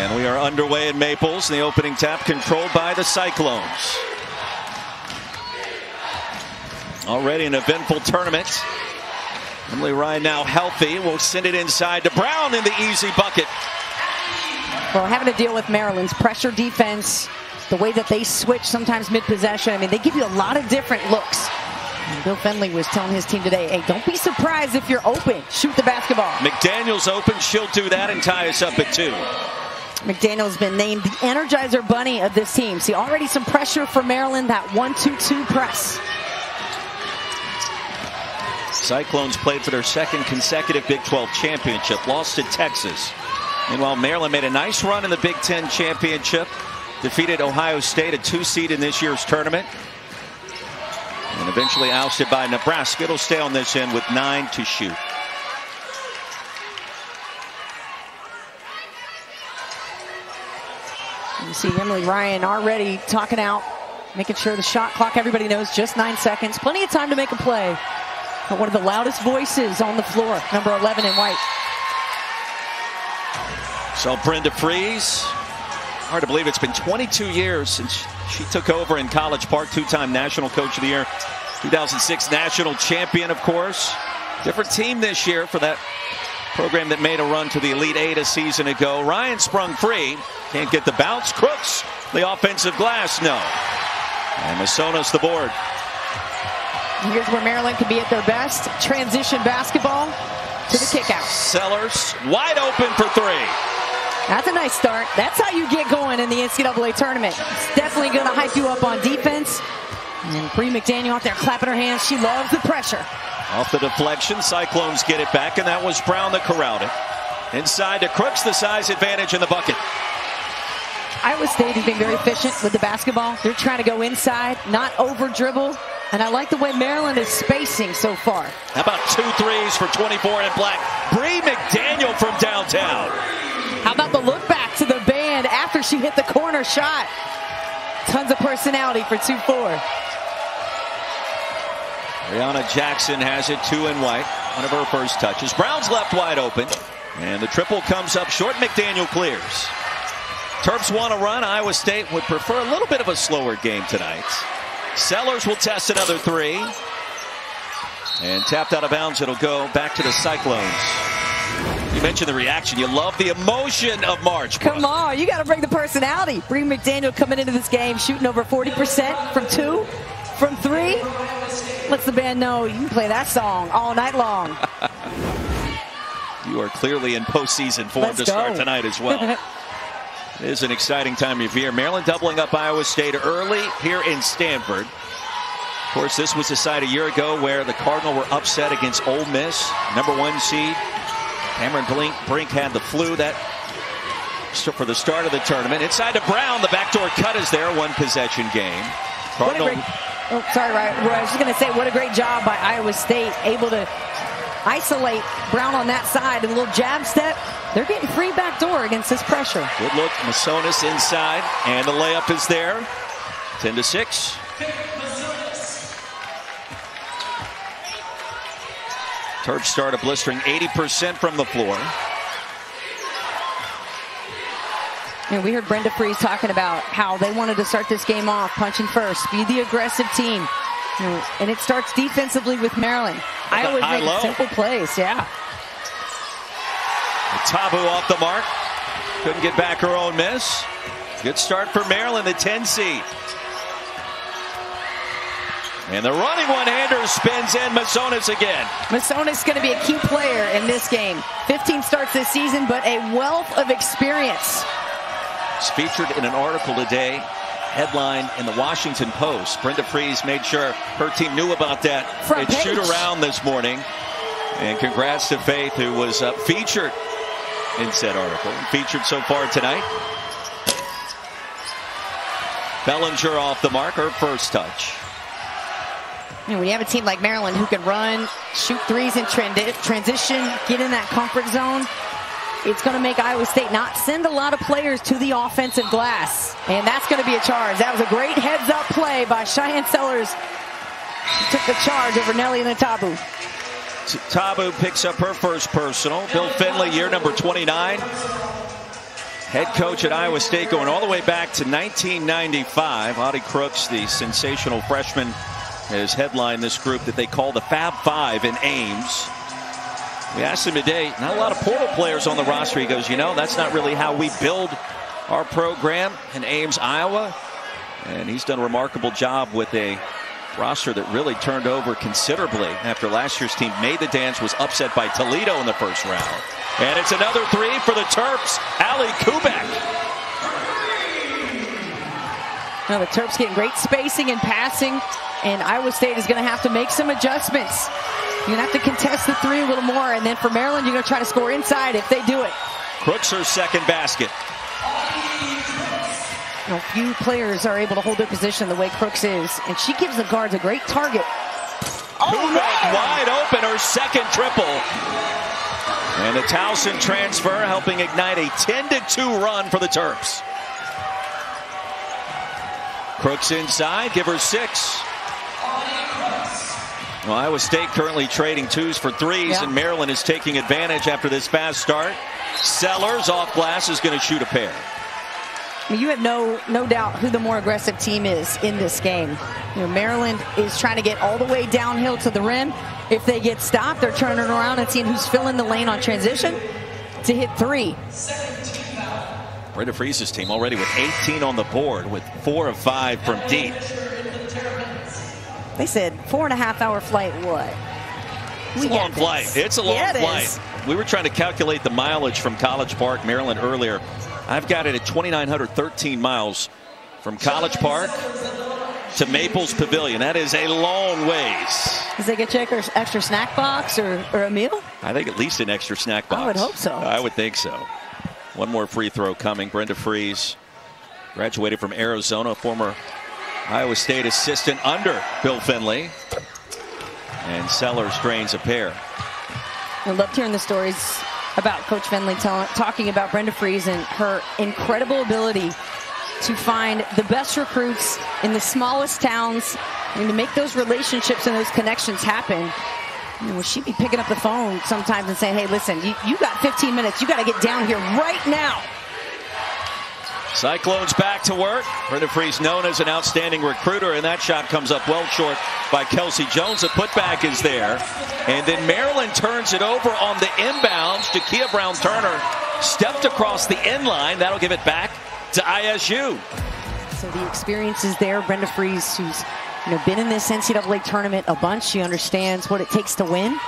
And we are underway in Maples. The opening tap controlled by the Cyclones. Already an eventful tournament. Emily Ryan now healthy. will send it inside to Brown in the easy bucket. Well, having to deal with Maryland's pressure defense, the way that they switch sometimes mid-possession, I mean, they give you a lot of different looks. And Bill Fennelly was telling his team today, hey, don't be surprised if you're open. Shoot the basketball. McDaniel's open. She'll do that and tie us up at two. McDaniel's been named the Energizer Bunny of this team. See, already some pressure for Maryland, that 1-2-2 press. Cyclones played for their second consecutive Big 12 championship, lost to Texas. Meanwhile, Maryland made a nice run in the Big 10 championship, defeated Ohio State, a two seed in this year's tournament, and eventually ousted by Nebraska. It'll stay on this end with nine to shoot. You see Emily Ryan already talking out, making sure the shot clock, everybody knows, just nine seconds. Plenty of time to make a play. But one of the loudest voices on the floor, number 11 in white. So Brenda Frese, hard to believe it's been 22 years since she took over in College Park, two-time National Coach of the Year, 2006 National Champion, of course. Different team this year for that program that made a run to the Elite Eight a season ago. Ryan sprung free, can't get the bounce. Crooks, the offensive glass, no. And Masonius the board. Here's where Maryland can be at their best. Transition basketball to the kickout. Sellers wide open for three. That's a nice start. That's how you get going in the NCAA tournament. It's definitely going to hype you up on defense. And Bri McDaniel out there clapping her hands. She loves the pressure. Off the deflection, Cyclones get it back, and that was Brown that corralled it. Inside to Crooks, the size advantage in the bucket. Iowa State has been very efficient with the basketball. They're trying to go inside, not over dribble. And I like the way Maryland is spacing so far. How about two threes for 24 in black? Bri McDaniel from downtown. How about the look back to the band after she hit the corner shot? Tons of personality for 2-4. Arianna Jackson has it, two and white. One of her first touches. Brown's left wide open. And the triple comes up short. McDaniel clears. Terps want to run. Iowa State would prefer a little bit of a slower game tonight. Sellers will test another three. And tapped out of bounds. It'll go back to the Cyclones. You mentioned the reaction. You love the emotion of March. Come on, you got to bring the personality. Bri McDaniel coming into this game shooting over 40% from two, from three. Lets the band know you can play that song all night long. you are clearly in postseason form Let's to go. start tonight as well. It is an exciting time of year. Maryland doubling up Iowa State early here in Stanford. Of course, this was the side a year ago where the Cardinal were upset against Ole Miss, number one seed. Cameron Brink, Brink had the flu that for the start of the tournament. Inside to Brown, the backdoor cut is there, one possession game. Cardinal. Oh, sorry, right. I was just going to say, what a great job by Iowa State, able to isolate Brown on that side. And a little jab step. They're getting free backdoor against this pressure. Good look. Masonius inside. And the layup is there. 10 to 6. Terps start a blistering 80% from the floor. You know, we heard Brenda Frese talking about how they wanted to start this game off punching first, be the aggressive team. You know, and it starts defensively with Maryland. Iowa's high making low. simple plays, yeah. Tabu off the mark. Couldn't get back her own miss. Good start for Maryland, the 10 seed. And the running one-hander spins in Masonius again. Masonius going to be a key player in this game. 15 starts this season, but a wealth of experience. It's featured in an article today, headline in the Washington Post. Brenda Frese made sure her team knew about that. Front It shoot around this morning. And congrats to Faith, who was uh, featured in said article. Featured so far tonight. Belanger off the mark, her first touch. You know, when you have a team like Maryland who can run, shoot threes in trandi- transition, get in that comfort zone, it's going to make Iowa State not send a lot of players to the offensive glass. And that's going to be a charge. That was a great heads-up play by Shyanne Sellers. She took the charge over Nelly Natabu. Tabu picks up her first personal. Bill Fennelly, year number 29. Head coach at Iowa State going all the way back to 1995. Audi Crooks, the sensational freshman, has headlined this group that they call the Fab Five in Ames. We asked him today, not a lot of portal players on the roster. He goes, you know, that's not really how we build our program in Ames, Iowa. And he's done a remarkable job with a roster that really turned over considerably after last year's team made the dance, was upset by Toledo in the first round. And it's another three for the Terps. Allie Kubek. Now the Terps getting great spacing and passing, and Iowa State is going to have to make some adjustments. You're going to have to contest the three a little more, and then for Maryland, you're going to try to score inside if they do it. Crooks her second basket. You know, few players are able to hold their position the way Crooks is, and she gives the guards a great target. Oh, Kubek wide open, her second triple. And the Towson transfer helping ignite a 10-2 run for the Terps. Crooks inside, give her six. Well, Iowa State currently trading twos for threes, yeah. and Maryland is taking advantage after this fast start. Sellers off glass is going to shoot a pair. You have no no doubt who the more aggressive team is in this game. You know, Maryland is trying to get all the way downhill to the rim. If they get stopped, they're turning around and seeing who's filling the lane on transition to hit three. Brenda Frese's team already with 18 on the board with four of five from deep. They said four and a half hour flight. What? It's we a long flight. It's a long yeah, flight. Is. We were trying to calculate the mileage from College Park, Maryland earlier. I've got it at 2,913 miles from College Park to Maples Pavilion. That is a long ways. Does they get you extra snack box or, or a meal? I think at least an extra snack box. I would hope so. I would think so. One more free throw coming. Brenda Frese graduated from Arizona, former Iowa State assistant under Bill Fennelly. And Sellers drains a pair. I loved hearing the stories about Coach Fennelly talking about Brenda Frese and her incredible ability to find the best recruits in the smallest towns and to make those relationships and those connections happen. You know, she'd be picking up the phone sometimes and saying, hey, listen, you, you got 15 minutes. You got to get down here right now. Cyclones back to work. Brenda Frese known as an outstanding recruiter, and that shot comes up well short by Kelsey Joens. A putback is there. And then Maryland turns it over on the inbounds. Jakia Brown Turner stepped across the end line. That'll give it back to ISU. So the experience is there. Brenda Frese, who's you know, been in this NCAA tournament a bunch. She understands what it takes to win.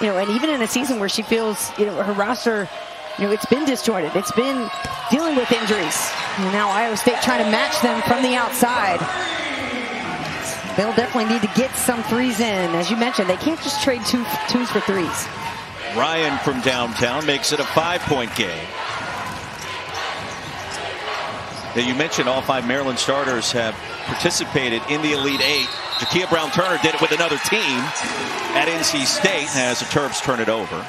You know, and even in a season where she feels, you know, her roster you know, it's been disjointed. It's been dealing with injuries. And now Iowa State trying to match them from the outside. They'll definitely need to get some threes in. As you mentioned, they can't just trade two, twos for threes. Ryan from downtown makes it a five-point game. Now you mentioned all five Maryland starters have participated in the Elite Eight. Jakia Brown Turner did it with another team at NC State as the Terps turn it over.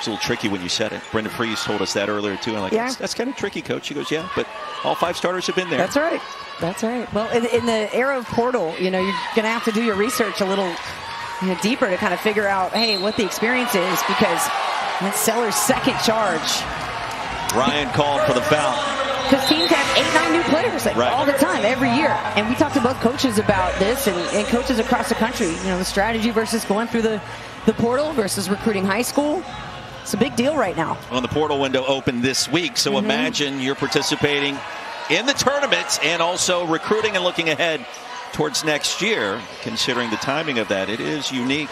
It's a little tricky when you said it. Brenda Frese told us that earlier too. I'm like, yeah. that's, that's kind of tricky, coach. He goes, yeah, but all five starters have been there. That's right. That's right. Well, in, in the era of portal, you know, you're going to have to do your research a little you know, deeper to kind of figure out, hey, what the experience is because that's Seller's second charge. Ryan called for the foul. Because teams have eight, nine new players like, right. all the time, every year. And we talked to both coaches about this and, and coaches across the country. You know, the strategy versus going through the, the portal versus recruiting high school. It's a big deal right now. Well, the portal window opened this week, so mm-hmm. imagine you're participating in the tournament and also recruiting and looking ahead towards next year, considering the timing of that. It is unique.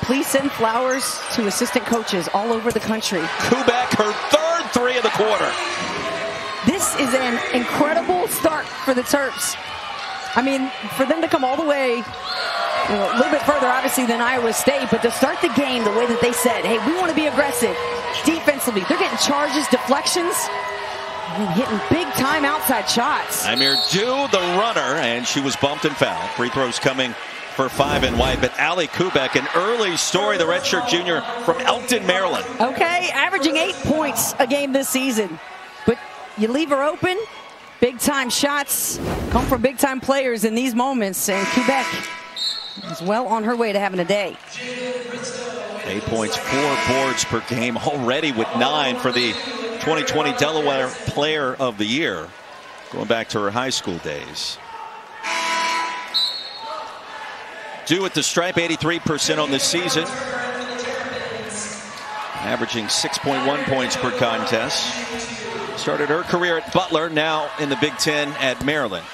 Please send flowers to assistant coaches all over the country. Kubek, her third three of the quarter. This is an incredible start for the Terps. I mean, for them to come all the way you know, a little bit further, obviously, than Iowa State, but to start the game the way that they said, hey, we want to be aggressive defensively. They're getting charges, deflections, and hitting big time outside shots. Nyamer Diew, the runner, and she was bumped and fouled. Free throws coming for five and white, but Allie Kubek, an early story, the redshirt junior from Elkton, Maryland. Okay, averaging eight points a game this season, but you leave her open. Big time shots come from big time players in these moments, and Kubek is well on her way to having a day. Eight points, four boards per game already with nine for the 2020 Delaware Player of the Year, going back to her high school days. Diew at the stripe, 83% on the season. Averaging 6.1 points per contest. Started her career at Butler, now in the Big Ten at Maryland.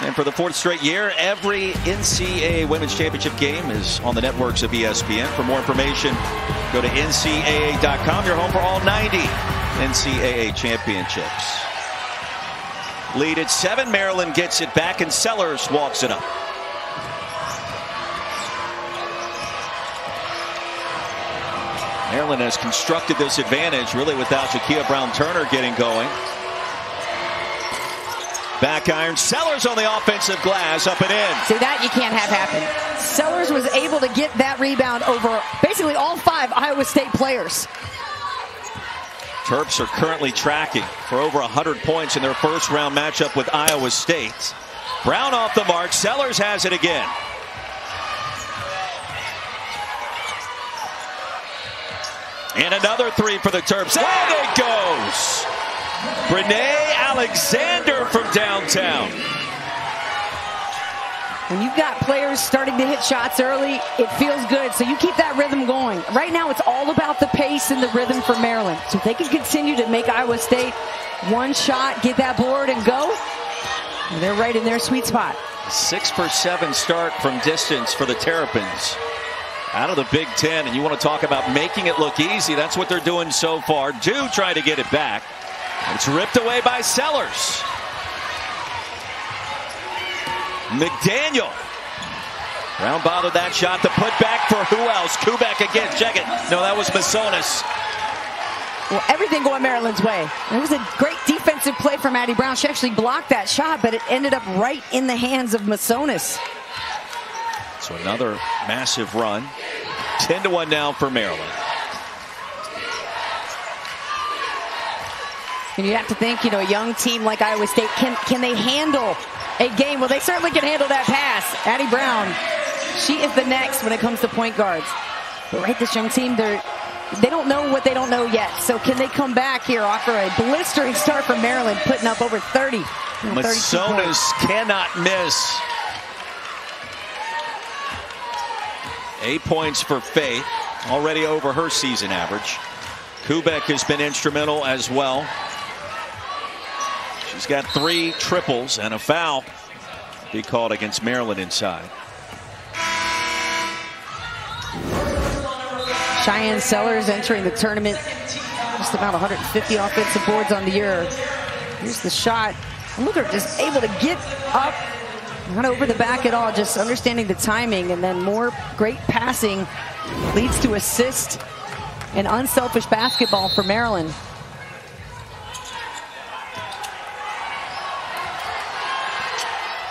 And for the fourth straight year, every NCAA Women's Championship game is on the networks of ESPN. For more information, go to NCAA.com, your home for all 90 NCAA championships. Lead at seven. Maryland gets it back, and Sellers walks it up. Maryland has constructed this advantage really without Jakia Brown Turner getting going. Back iron. Sellers on the offensive glass. Up and in. See, that you can't have happen. Sellers was able to get that rebound over basically all five Iowa State players. Terps are currently tracking for over 100 points in their first round matchup with Iowa State. Brown off the mark. Sellers has it again. And another three for the Terps. And it goes. Brinae Alexander from downtown. When you've got players starting to hit shots early, it feels good. So you keep that rhythm going. Right now, it's all about the pace and the rhythm for Maryland. So if they can continue to make Iowa State one shot, get that board, and go, they're right in their sweet spot. Six for seven start from distance for the Terrapins out of the Big Ten. And you want to talk about making it look easy. That's what they're doing so far. Do try to get it back. It's ripped away by Sellers. McDaniel. Brown bothered that shot. The put back for who else? Kubek again. Check it. No, that was Masonius. Well, everything going Maryland's way. It was a great defensive play from Addy Brown. She actually blocked that shot, but it ended up right in the hands of Masonius. So another massive run. 10 to 1 now for Maryland. And you have to think, you know, a young team like Iowa State, can can they handle a game? Well, they certainly can handle that pass. Addy Brown, she is the next when it comes to point guards. But right, this young team, they're they don't know what they don't know yet. So can they come back here, offer a blistering start for Maryland, putting up over 30. Masonius cannot miss. Eight points for Faith, already over her season average. Kubek has been instrumental as well. She's got three triples and a foul be called against Maryland inside. Shyanne Sellers entering the tournament. Just about 150 offensive boards on the year. Here's the shot. And look at her just able to get up. Not over the back at all, just understanding the timing and then more great passing leads to assist and unselfish basketball for Maryland.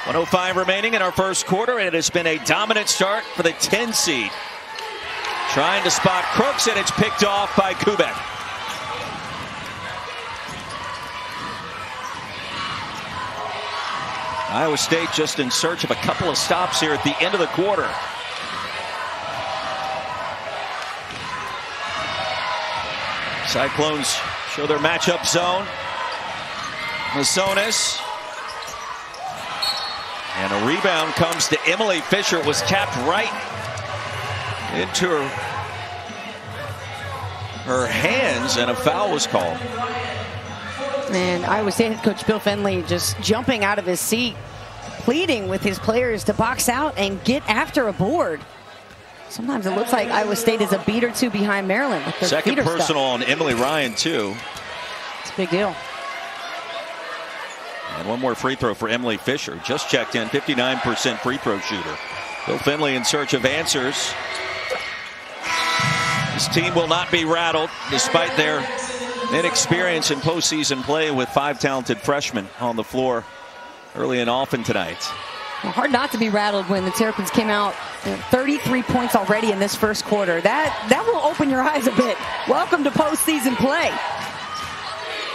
One oh five remaining in our first quarter, and it has been a dominant start for the 10 seed. Trying to spot Crooks, and it's picked off by Kubek. Iowa State just in search of a couple of stops here at the end of the quarter. Cyclones show their matchup zone. Masonius. And a rebound comes to Emily Fisher. It was tapped right into her, her hands, and a foul was called. And Iowa State head coach Bill Fennelly just jumping out of his seat, pleading with his players to box out and get after a board. Sometimes it looks like Iowa State is a beat or two behind Maryland. Second personal stuff. on Emily Ryan, too. It's a big deal. And one more free throw for Emily Fisher. Just checked in, 59% free throw shooter. Bill Fennelly in search of answers. This team will not be rattled despite their inexperience in postseason play with five talented freshmen on the floor early and often tonight. Well, hard not to be rattled when the Terrapins came out you know, 33 points already in this first quarter. That that will open your eyes a bit. Welcome to postseason play.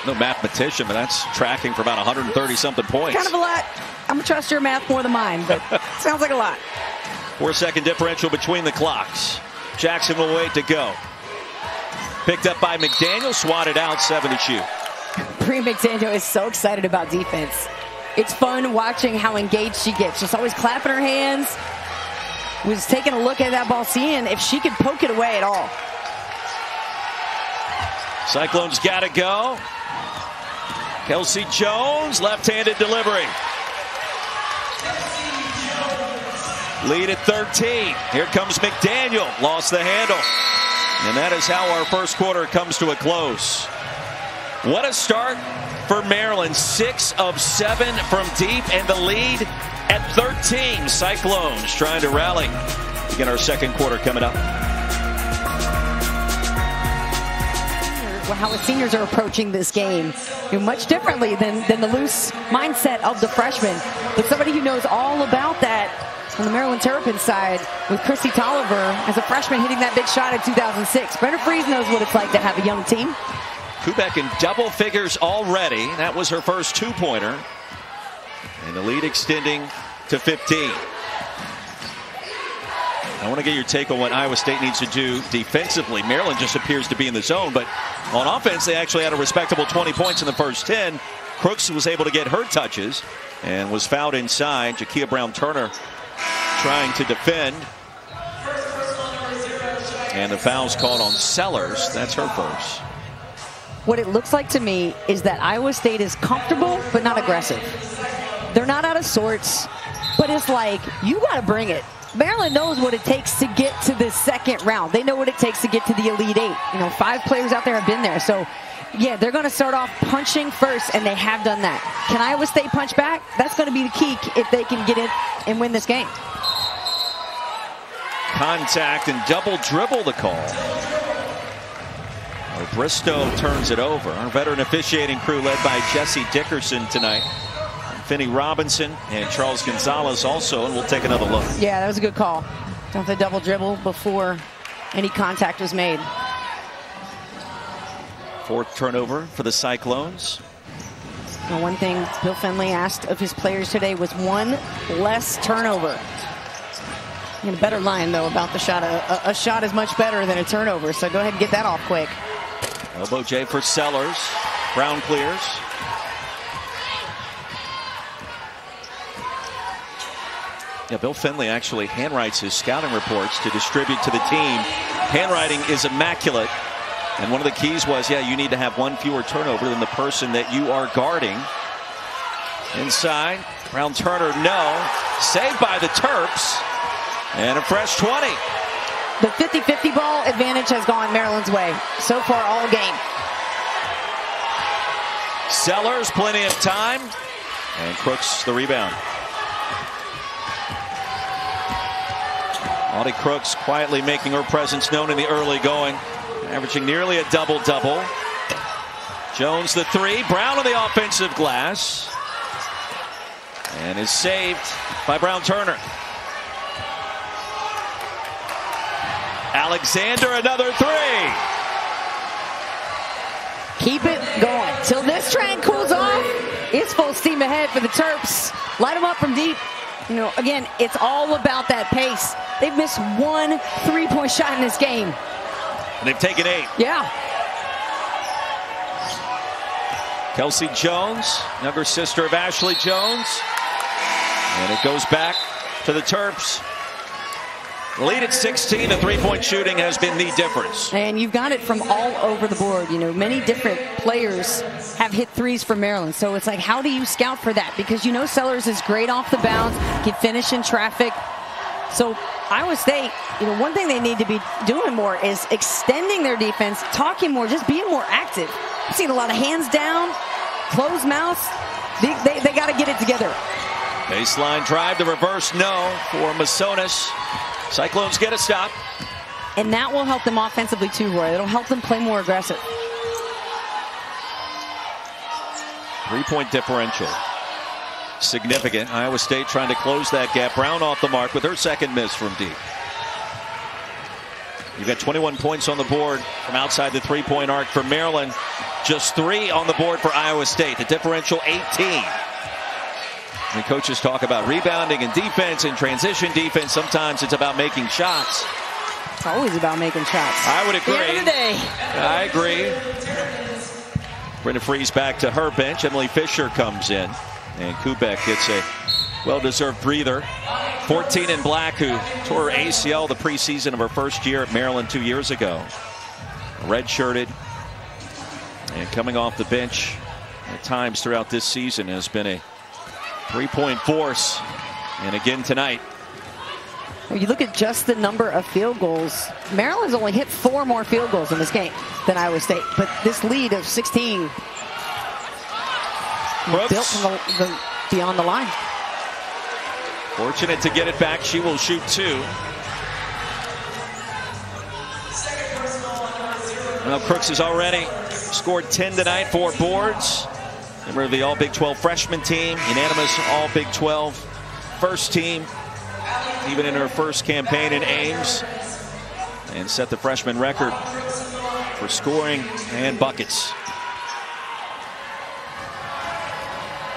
No mathematician, but that's tracking for about 130 something points. Kind of a lot. I'm gonna trust your math more than mine, but sounds like a lot. Four second differential between the clocks. Jackson will wait to go. Picked up by McDaniel, swatted out, seven to shoot. Bri McDaniel is so excited about defense. It's fun watching how engaged she gets. Just always clapping her hands. Was taking a look at that ball, seeing if she could poke it away at all. Cyclones got to go. Kelsey Joens, left-handed delivery. Lead at 13. Here comes McDaniel. Lost the handle. And that is how our first quarter comes to a close. What a start for Maryland. Six of seven from deep and the lead at 13. Cyclones trying to rally. Again, our second quarter coming up. How the seniors are approaching this game you know, much differently than, than the loose mindset of the freshmen. But somebody who knows all about that on the Maryland Terrapins side with Kristi Toliver as a freshman hitting that big shot in 2006. Brenda Frese knows what it's like to have a young team. Kubek in double figures already. That was her first two-pointer. And the lead extending to 15. I want to get your take on what Iowa State needs to do defensively. Maryland just appears to be in the zone, but on offense, they actually had a respectable 20 points in the first 10. Crooks was able to get her touches and was fouled inside. Jakia Brown Turner trying to defend. And the foul's called on Sellers. That's her first. What it looks like to me is that Iowa State is comfortable but not aggressive. They're not out of sorts, but it's like, you got to bring it. Maryland knows what it takes to get to the second round. They know what it takes to get to the Elite Eight. You know, five players out there have been there. So, yeah, they're going to start off punching first, and they have done that. Can Iowa State punch back? That's going to be the key if they can get it and win this game. Contact and double dribble the call. Well, Bristow turns it over. Our veteran officiating crew led by Jesse Dickerson tonight. Finney Robinson and Charles Gonzalez also, and we'll take another look. Yeah, that was a good call. Don't the double dribble before any contact was made. Fourth turnover for the Cyclones. Now, one thing Bill Fennelly asked of his players today was one less turnover. In a better line, though, about the shot. A, a, shot is much better than a turnover, so go ahead and get that off quick. Elbow J for Sellers. Brown clears. Yeah, Bill Fennelly actually handwrites his scouting reports to distribute to the team. Handwriting is immaculate. And one of the keys was, yeah, you need to have one fewer turnover than the person that you are guarding. Inside, Brown Turner, no. Saved by the Terps. And a fresh 20. The 50-50 ball advantage has gone Maryland's way so far all game. Sellers, plenty of time. And Crooks the rebound. Audi Crooks quietly making her presence known in the early going, averaging nearly a double-double. Joens the three, Brown on the offensive glass. And is saved by Brown Turner. Alexander another three. Keep it going. Till this trend cools off, it's full steam ahead for the Terps. Light them up from deep. You know, again, it's all about that pace. They've missed one three-point shot in this game. And they've taken eight. Yeah. Kelsey Joens, younger sister of Ashley Joens. And it goes back to the Terps. Lead at 16. The three-point shooting has been the difference. And you've got it from all over the board. You know, many different players have hit threes for Maryland. So it's like, how do you scout for that? Because you know Sellers is great off the bounce, can finish in traffic. So Iowa State, you know, one thing they need to be doing more is extending their defense, talking more, just being more active. I've seen a lot of hands down, closed mouths. They, they, they got to get it together. Baseline drive, the reverse no for Masonius. Cyclones get a stop. And that will help them offensively too, Roy. It'll help them play more aggressive. Three-point differential. Significant. Iowa State trying to close that gap. Brown off the mark with her second miss from deep. You've got 21 points on the board from outside the three-point arc for Maryland. Just three on the board for Iowa State. The differential 18. When coaches talk about rebounding and defense and transition defense, sometimes it's about making shots. It's always about making shots. I would agree. The end of the day. I agree. Brenda Frese back to her bench. Emily Fisher comes in. And Kubek gets a well-deserved breather. 14 in black who tore her ACL the preseason of her first year at Maryland two years ago. Red-shirted and coming off the bench at times throughout this season has been a three-point force. And again tonight, you look at just the number of field goals, Maryland's only hit four more field goals in this game than Iowa State. But this lead of 16 Brooks. built from the, the, beyond the line. Fortunate to get it back. She will shoot two. Well, Crooks has already scored 10 tonight, four boards. Member of the All Big 12 freshman team, unanimous All Big 12 first team, even in her first campaign in Ames, and set the freshman record for scoring and buckets.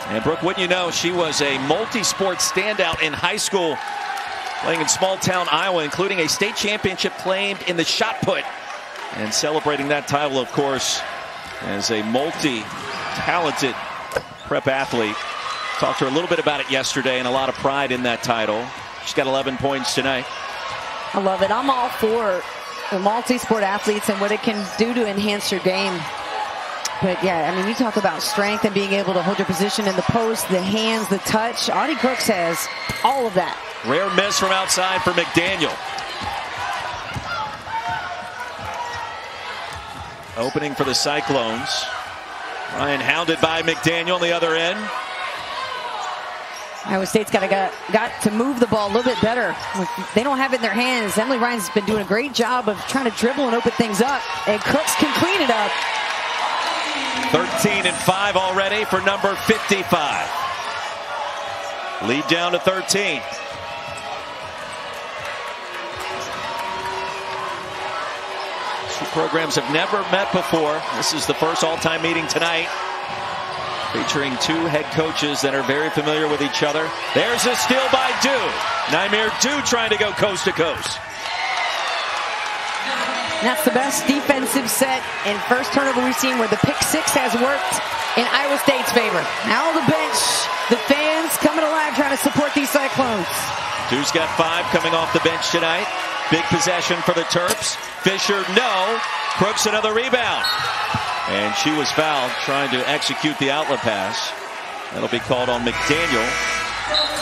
And Brooke, wouldn't you know, she was a multi-sport standout in high school, playing in small town Iowa, including a state championship claimed in the shot put. And celebrating that title, of course, as a multi-talented prep athlete. Talked to her a little bit about it yesterday and a lot of pride in that title. She's got 11 points tonight. I love it. I'm all for multi-sport athletes and what it can do to enhance your game. But yeah, I mean, you talk about strength and being able to hold your position in the post, the hands, the touch. Audi Crooks has all of that. Rare miss from outside for McDaniel. Opening for the Cyclones. Ryan hounded by McDaniel on the other end. Iowa State's got to got, got to move the ball a little bit better. They don't have it in their hands. Emily Ryan's been doing a great job of trying to dribble and open things up, and Crooks can clean it up. 13 and 5 already for number 55. Lead down to 13. Two programs have never met before. This is the first all-time meeting tonight. Featuring two head coaches that are very familiar with each other. There's a steal by Diew. Nyamer Diew trying to go coast to coast. That's the best defensive set and first turnover we've seen where the pick six has worked in Iowa State's favor. Now the bench, the fans coming alive trying to support these Cyclones. Diew's got five coming off the bench tonight. Big possession for the Terps. Fisher, no. Crooks another rebound. And she was fouled trying to execute the outlet pass. That'll be called on McDaniel.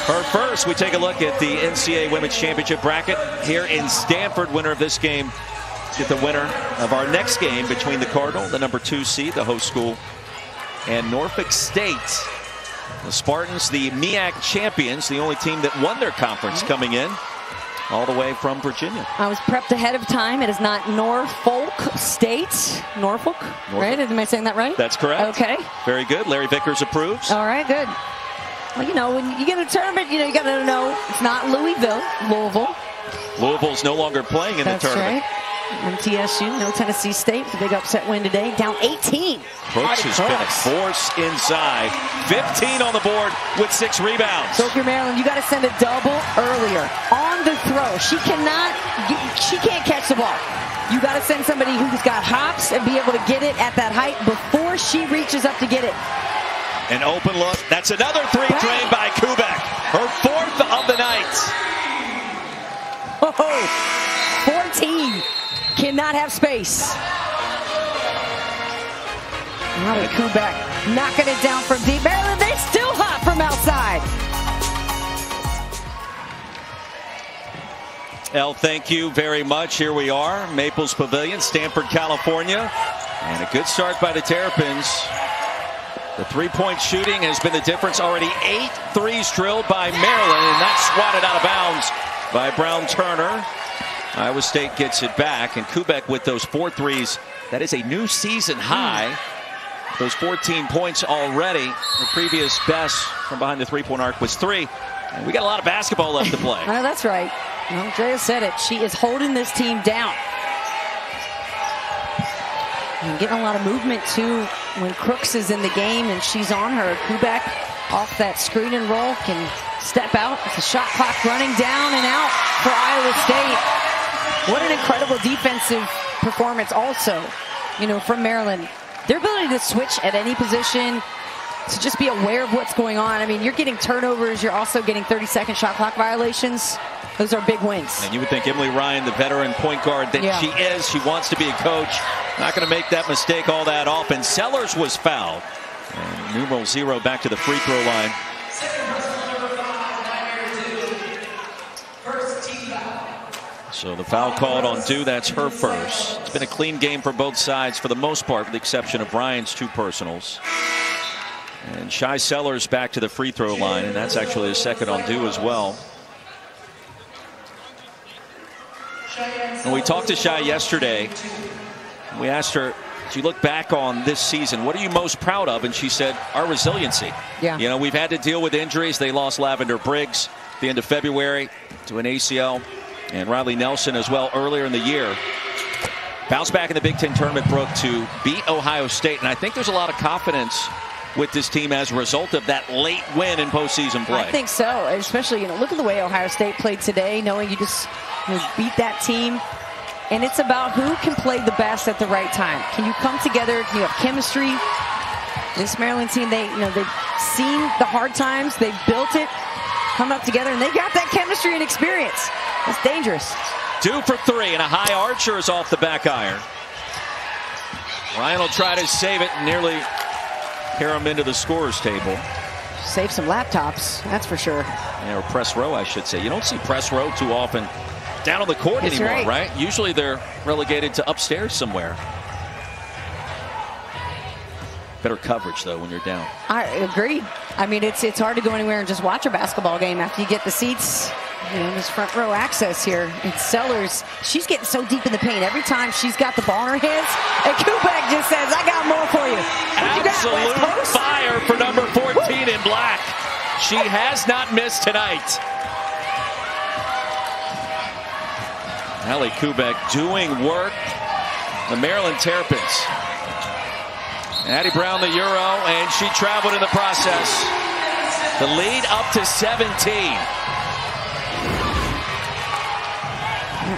Her first, we take a look at the NCAA Women's Championship bracket here in Stanford. Winner of this game get the winner of our next game between the Cardinal, the number two seed, the host school, and Norfolk State. The Spartans, the MEAC champions, the only team that won their conference coming in all the way from Virginia. I was prepped ahead of time. It is not Norfolk State. Norfolk, Norfolk. right? Am I saying that right? That's correct. Okay. Very good. Larry Vickers approves. All right, good. Well, you know, when you get a tournament, you know, you got to know it's not Louisville, Louisville. Louisville's no longer playing in That's the tournament. Right. MTSU, no Tennessee State. The big upset win today, down 18. Crooks has been a force inside. 15 on the board with six rebounds. So if you're Maryland, you got to send a double earlier on the throw. She cannot, she can't catch the ball. You got to send somebody who's got hops and be able to get it at that height before she reaches up to get it. An open look. That's another three Bang. drained by Kubek. Her fourth of the night. Oh, 14 cannot have space. Allie Kubek knocking it down from deep. Maryland, they still hot from outside. El, thank you very much. Here we are, Maples Pavilion, Stanford, California. And a good start by the Terrapins. The three-point shooting has been the difference. Already eight threes drilled by Maryland, and that's swatted out of bounds by Brown Turner. Iowa State gets it back, and Kubek with those four threes. That is a new season high. Those 14 points already. The previous best from behind the three-point arc was three. And we got a lot of basketball left to play. well, that's right. Andrea said it. She is holding this team down. And getting a lot of movement, too, when Crooks is in the game and she's on her. Kubek off that screen and roll can step out. The shot clock running down and out for Iowa State. What an incredible defensive performance also, you know, from Maryland. Their ability to switch at any position, to just be aware of what's going on. I mean, you're getting turnovers. You're also getting 30-second shot clock violations. Those are big wins. And you would think Emily Ryan, the veteran point guard that yeah. she is, she wants to be a coach. Not going to make that mistake all that often. Sellers was fouled. And numeral zero back to the free throw line. So the foul called on Diew, that's her first. It's been a clean game for both sides for the most part, with the exception of Ryan's two personals. And Shy Sellers back to the free throw line, and that's actually a second on Diew as well. And we talked to Shy yesterday. We asked her, as you look back on this season, what are you most proud of? And she said, our resiliency. Yeah. You know, we've had to deal with injuries. They lost Lavender Briggs at the end of February to an ACL and Riley Nelson as well earlier in the year. Bounce back in the Big Ten tournament, Brooke, to beat Ohio State. And I think there's a lot of confidence with this team as a result of that late win in postseason play. I think so, especially, you know, look at the way Ohio State played today, knowing you just you know, beat that team. And it's about who can play the best at the right time. Can you come together? Can you have chemistry? This Maryland team, they, you know, they've seen the hard times. They've built it, come up together, and they got that chemistry and experience. It's dangerous. Two for three, and a high archer is off the back iron. Ryan will try to save it and nearly pair him into the scorer's table. Save some laptops, that's for sure. Or press row, I should say. You don't see press row too often down on the court that's anymore, right. right? Usually they're relegated to upstairs somewhere. Better coverage, though, when you're down. I agree. I mean, it's it's hard to go anywhere and just watch a basketball game after you get the seats you know, this front row access here. And Sellers, she's getting so deep in the paint. Every time she's got the ball in her hands, and Kubek just says, I got more for you. Absolute you fire for number 14 Woo. in black. She has not missed tonight. Allie Kubek doing work. The Maryland Terrapins. Addy Brown the Euro, and she traveled in the process. The lead up to 17.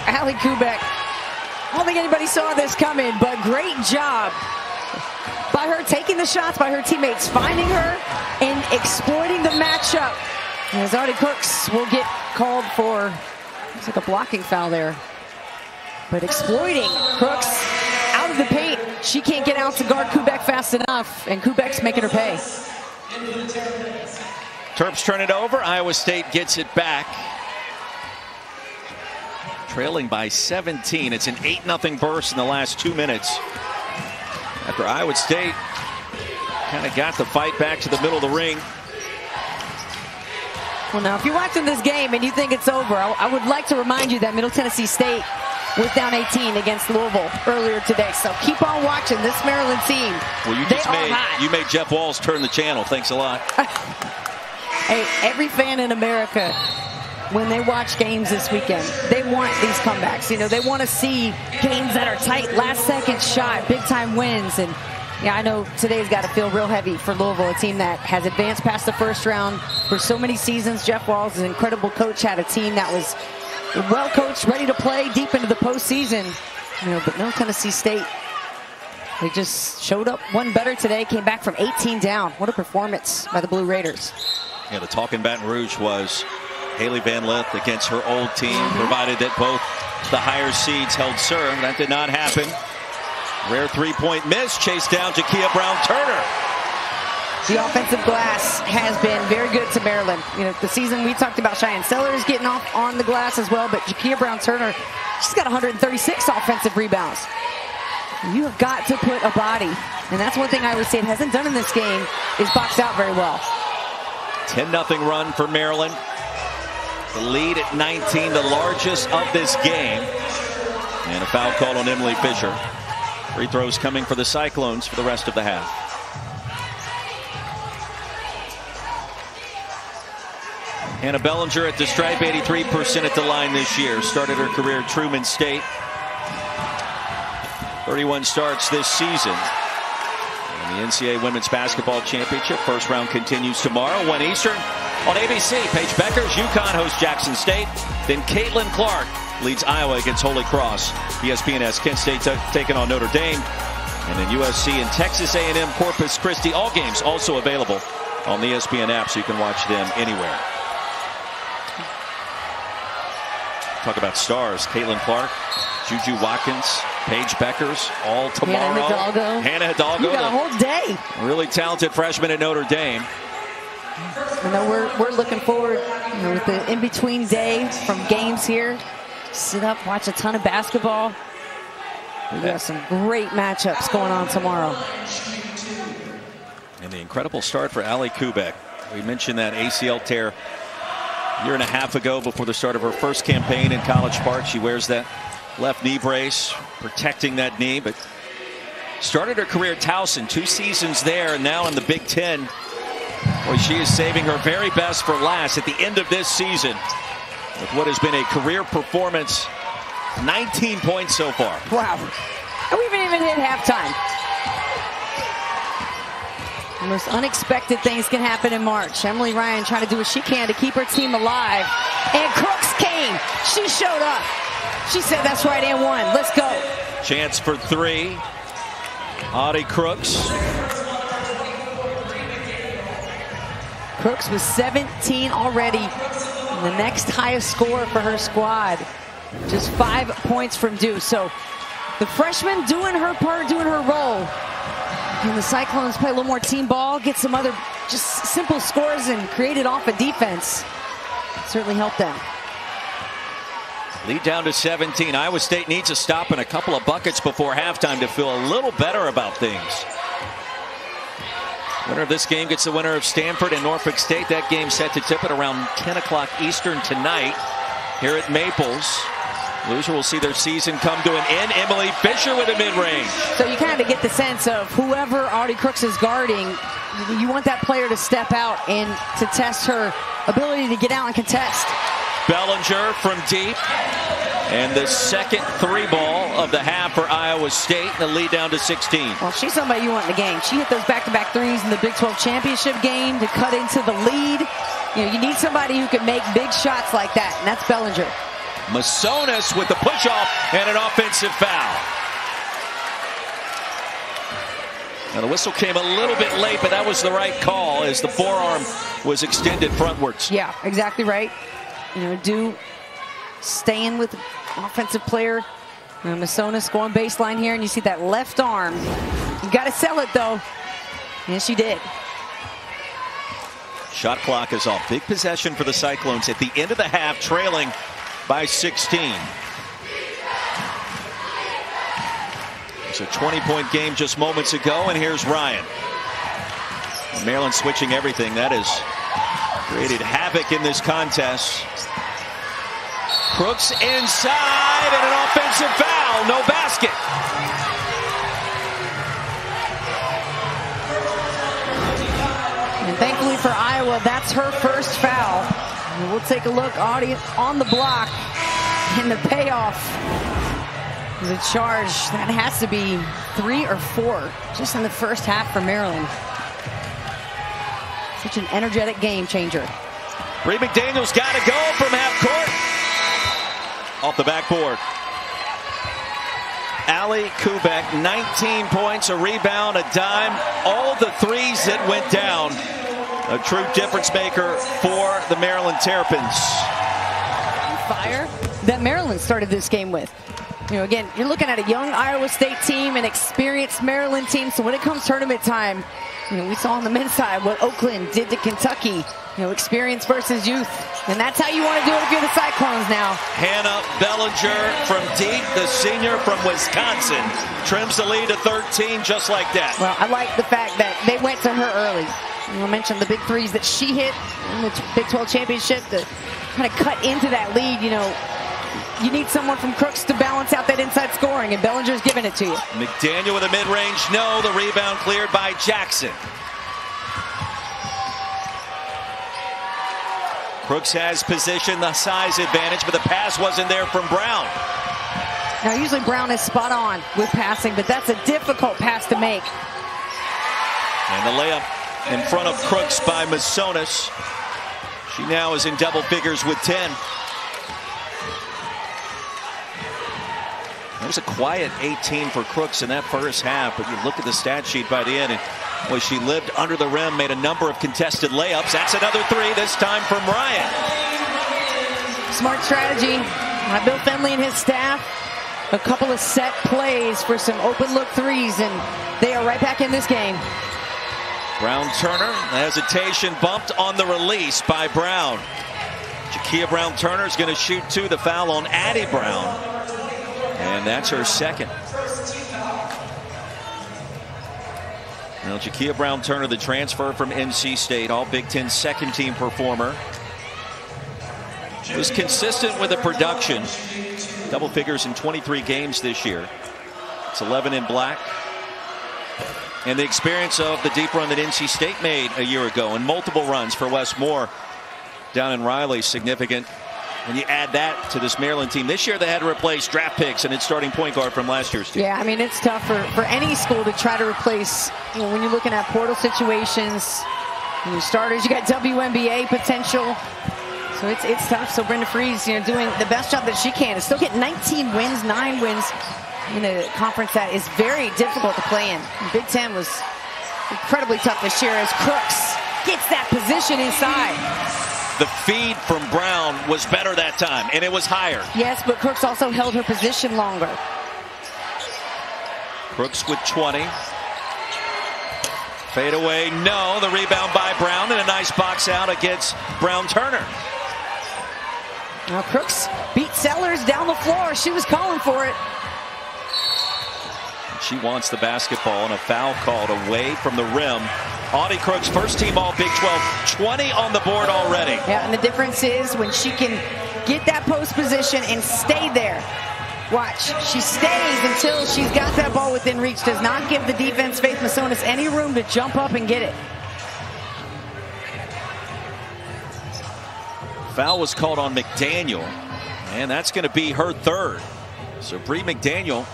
Allie Kubek. I don't think anybody saw this coming, but great job by her taking the shots, by her teammates finding her and exploiting the matchup. As Audi Crooks will get called for, looks like a blocking foul there. But exploiting Crooks out of the paint. She can't get out to guard Kubek fast enough, and Kubek's making her pay. Terps turn it over. Iowa State gets it back trailing by 17. It's an 8-0 burst in the last two minutes. After Iowa State kind of got the fight back to the middle of the ring. Well, now, if you're watching this game and you think it's over, I would like to remind you that Middle Tennessee State was down 18 against Louisville earlier today. So keep on watching this Maryland team. Well, you just made you made Jeff Walz turn the channel. Thanks a lot. hey, every fan in America when they watch games this weekend. They want these comebacks. You know, they want to see games that are tight, last second shot, big time wins. And yeah, I know today's got to feel real heavy for Louisville, a team that has advanced past the first round for so many seasons. Jeff Walz is an incredible coach, had a team that was well coached, ready to play deep into the postseason. You know, but no Tennessee State. They just showed up one better today, came back from 18 down. What a performance by the Blue Raiders. Yeah, the talk in Baton Rouge was Hailey Van Lith against her old team, provided that both the higher seeds held serve. That did not happen. Rare three-point miss, chased down Jakia Brown-Turner. The offensive glass has been very good to Maryland. You know, the season we talked about Shyanne Sellers getting off on the glass as well, but Jakia Brown-Turner, she's got 136 offensive rebounds. You have got to put a body, and that's one thing I would say it hasn't done in this game, is boxed out very well. 10-0 run for Maryland. The lead at 19, the largest of this game. And a foul call on Emily Fisher. Free throws coming for the Cyclones for the rest of the half. Hannah Belanger at the stripe, 83% at the line this year. Started her career at Truman State. 31 starts this season. And the NCAA Women's Basketball Championship. First round continues tomorrow, 1 Eastern. On ABC, Paige Bueckers, UConn hosts Jackson State. Then Caitlin Clark leads Iowa against Holy Cross. ESPN has Kent State taking on Notre Dame. And then USC and Texas A&M Corpus Christi. All games also available on the ESPN app so you can watch them anywhere. Talk about stars. Caitlin Clark, Juju Watkins, Paige Bueckers, all tomorrow. Hannah Hidalgo. Hannah Hidalgo. You got a whole day. Really talented freshman at Notre Dame. I know we're, we're looking forward you know, with the in-between day from games here. Sit up, watch a ton of basketball. We've got some great matchups going on tomorrow. And the incredible start for Allie Kubek. We mentioned that ACL tear year and a half ago before the start of her first campaign in College Park. She wears that left knee brace, protecting that knee, but started her career at Towson, two seasons there, and now in the Big Ten. Boy, she is saving her very best for last at the end of this season with what has been a career performance. 19 points so far. Wow. And we haven't even hit halftime. The most unexpected things can happen in March. Emily Ryan trying to do what she can to keep her team alive. And Crooks came. She showed up. She said, that's right, and one. Let's go. Chance for three. Audi Crooks. Crooks was 17 already. the next highest score for her squad. Just five points from Diew. So the freshman doing her part, doing her role. And the Cyclones play a little more team ball, get some other just simple scores and create it off of defense. Certainly helped them. Lead down to 17. Iowa State needs a stop and a couple of buckets before halftime to feel a little better about things. Winner of this game gets the winner of Stanford and Norfolk State. That game set to tip at around 10 o'clock Eastern tonight here at Maples. Loser will see their season come to an end. Emily Fisher with a mid-range. So you kind of get the sense of whoever Audi Crooks is guarding, you want that player to step out and to test her ability to get out and contest. Belanger from deep. And the second three ball of the half for Iowa State. The lead down to 16. Well, she's somebody you want in the game. She hit those back-to-back -back threes in the Big 12 championship game to cut into the lead. You know, you need somebody who can make big shots like that, and that's Belanger. Masonius with the push-off and an offensive foul. Now the whistle came a little bit late, but that was the right call as the forearm was extended frontwards. Yeah, exactly right. You know, Diew staying with the offensive player. You know, Masonius going baseline here, and you see that left arm. You got to sell it, though. Yes, she did. Shot clock is off. Big possession for the Cyclones at the end of the half, trailing by 16. It's a 20-point game just moments ago, and here's Ryan. Maryland switching everything. That has created havoc in this contest. Crooks inside and an offensive foul. No basket. And thankfully for Iowa, that's her first foul. We'll take a look audience on the block and the payoff. The charge that has to be three or four just in the first half for Maryland. Such an energetic game changer. Bri McDaniel's got to go from half court. Off the backboard. Allie Kubek, 19 points, a rebound, a dime, all the threes that went down. A true difference maker for the Maryland Terrapins. Fire that Maryland started this game with. You know, again, you're looking at a young Iowa State team, an experienced Maryland team. So when it comes tournament time, you know, we saw on the men's side what Oakland did to Kentucky. You know, experience versus youth. And that's how you want to do it if you're the Cyclones now. Hannah Belanger from deep, the senior from Wisconsin, trims the lead to 13 just like that. Well, I like the fact that they went to her early. I mentioned the big threes that she hit in the Big 12 championship to kind of cut into that lead. You know, you need someone from Crooks to balance out that inside scoring, and Belanger's giving it to you. McDaniel with a mid-range, no. The rebound cleared by Jackson. Crooks has position, the size advantage, but the pass wasn't there from Brown. Now, usually Brown is spot on with passing, but that's a difficult pass to make. And the layup in front of Crooks by Masonius. She now is in double figures with 10. It was a quiet 18 for Crooks in that first half, but you look at the stat sheet by the end, and well, she lived under the rim, made a number of contested layups. That's another three, this time from Ryan. Smart strategy by Bill Fennelly and his staff. A couple of set plays for some open look threes, and they are right back in this game. Brown Turner, hesitation bumped on the release by Brown. Jakia Brown Turner is going to shoot two. The foul on Addy Brown. And that's her second. Now, Jakia Brown Turner, the transfer from NC State, all Big Ten second team performer. Was consistent with the production. Double figures in 23 games this year. It's 11 in black. And the experience of the deep run that NC State made a year ago and multiple runs for Wes Moore down in Raleigh significant. And you add that to this Maryland team. This year they had to replace draft picks and its starting point guard from last year's team. Yeah, I mean, it's tough for, for any school to try to replace, you know, when you're looking at portal situations, you starters, you got WNBA potential. So it's it's tough. So Brenda Frese, you know, doing the best job that she can. To still get 19 wins, nine wins in a conference that is very difficult to play in. Big Ten was incredibly tough this year as Crooks gets that position inside. The feed from Brown was better that time, and it was higher. Yes, but Crooks also held her position longer. Crooks with 20. Fade away, no. The rebound by Brown, and a nice box out against Brown Turner. Now Crooks beat Sellers down the floor. She was calling for it. She wants the basketball and a foul called away from the rim. Audi Crooks, first team all Big 12, 20 on the board already. Yeah, and the difference is when she can get that post position and stay there. Watch, she stays until she's got that ball within reach. Does not give the defense, Faith Masonius, any room to jump up and get it. Foul was called on McDaniel, and that's going to be her third. So Bri McDaniel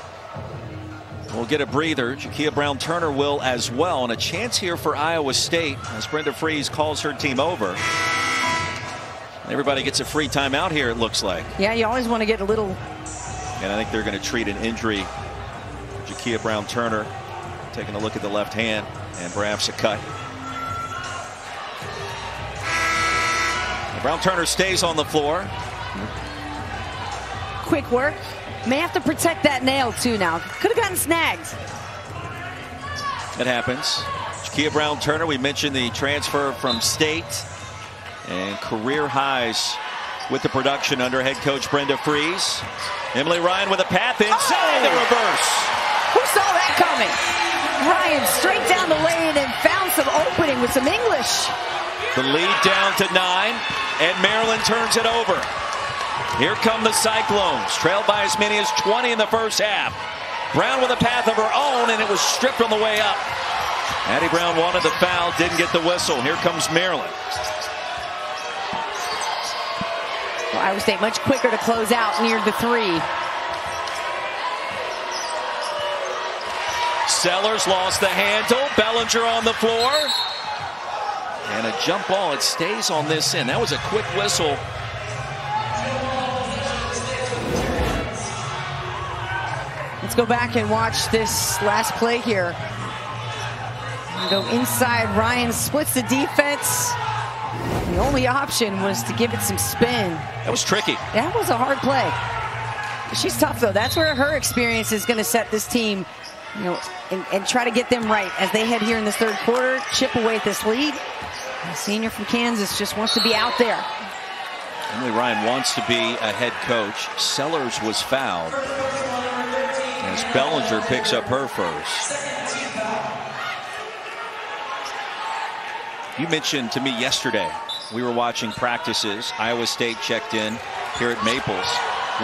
will get a breather. Jakia Brown Turner will as well. And a chance here for Iowa State as Brenda Frese calls her team over. Everybody gets a free timeout here, it looks like. Yeah, you always want to get a little. And I think they're going to treat an injury. Jakia Brown Turner taking a look at the left hand and perhaps a cut. Brown Turner stays on the floor. Quick work. May have to protect that nail too now. Could have gotten snagged. It happens. Jakia Brown Turner, we mentioned the transfer from state and career highs with the production under head coach Brenda Frese. Emily Ryan with a path inside oh! the reverse. Who saw that coming? Ryan straight down the lane and found some opening with some English. The lead down to nine, and Maryland turns it over. Here come the Cyclones, trailed by as many as 20 in the first half. Brown with a path of her own, and it was stripped on the way up. Addy Brown wanted the foul, didn't get the whistle. Here comes Maryland. Well, Iowa State much quicker to close out near the three. Sellers lost the handle. Belanger on the floor. And a jump ball. It stays on this end. That was a quick whistle Let's go back and watch this last play here. Go inside. Ryan splits the defense. The only option was to give it some spin. That was tricky. That was a hard play. She's tough, though. That's where her experience is going to set this team, you know, and, and, try to get them right as they head here in the third quarter, chip away at this lead. The senior from Kansas just wants to be out there. Emily Ryan wants to be a head coach. Sellers was fouled as Belanger picks up her first. You mentioned to me yesterday, we were watching practices. Iowa State checked in here at Maples.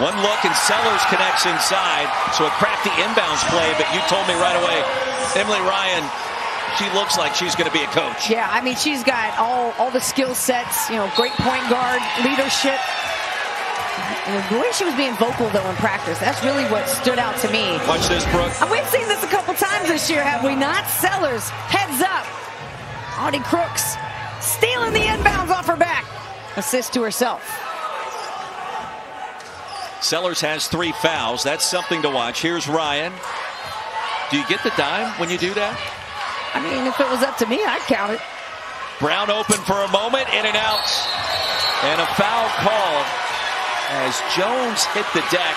One look and Sellers connects inside, so a crafty inbounds play, but you told me right away, Emily Ryan, she looks like she's going to be a coach. Yeah, I mean, she's got all, all the skill sets, you know, great point guard, leadership, the way she was being vocal, though, in practice, that's really what stood out to me. Watch this, Brooke. We've seen this a couple times this year, have we not? Sellers, heads up. Audi Crooks stealing the inbounds off her back. Assist to herself. Sellers has three fouls. That's something to watch. Here's Ryan. Do you get the dime when you do that? I mean, if it was up to me, I'd count it. Brown open for a moment, in and out. And a foul call as Joens hit the deck.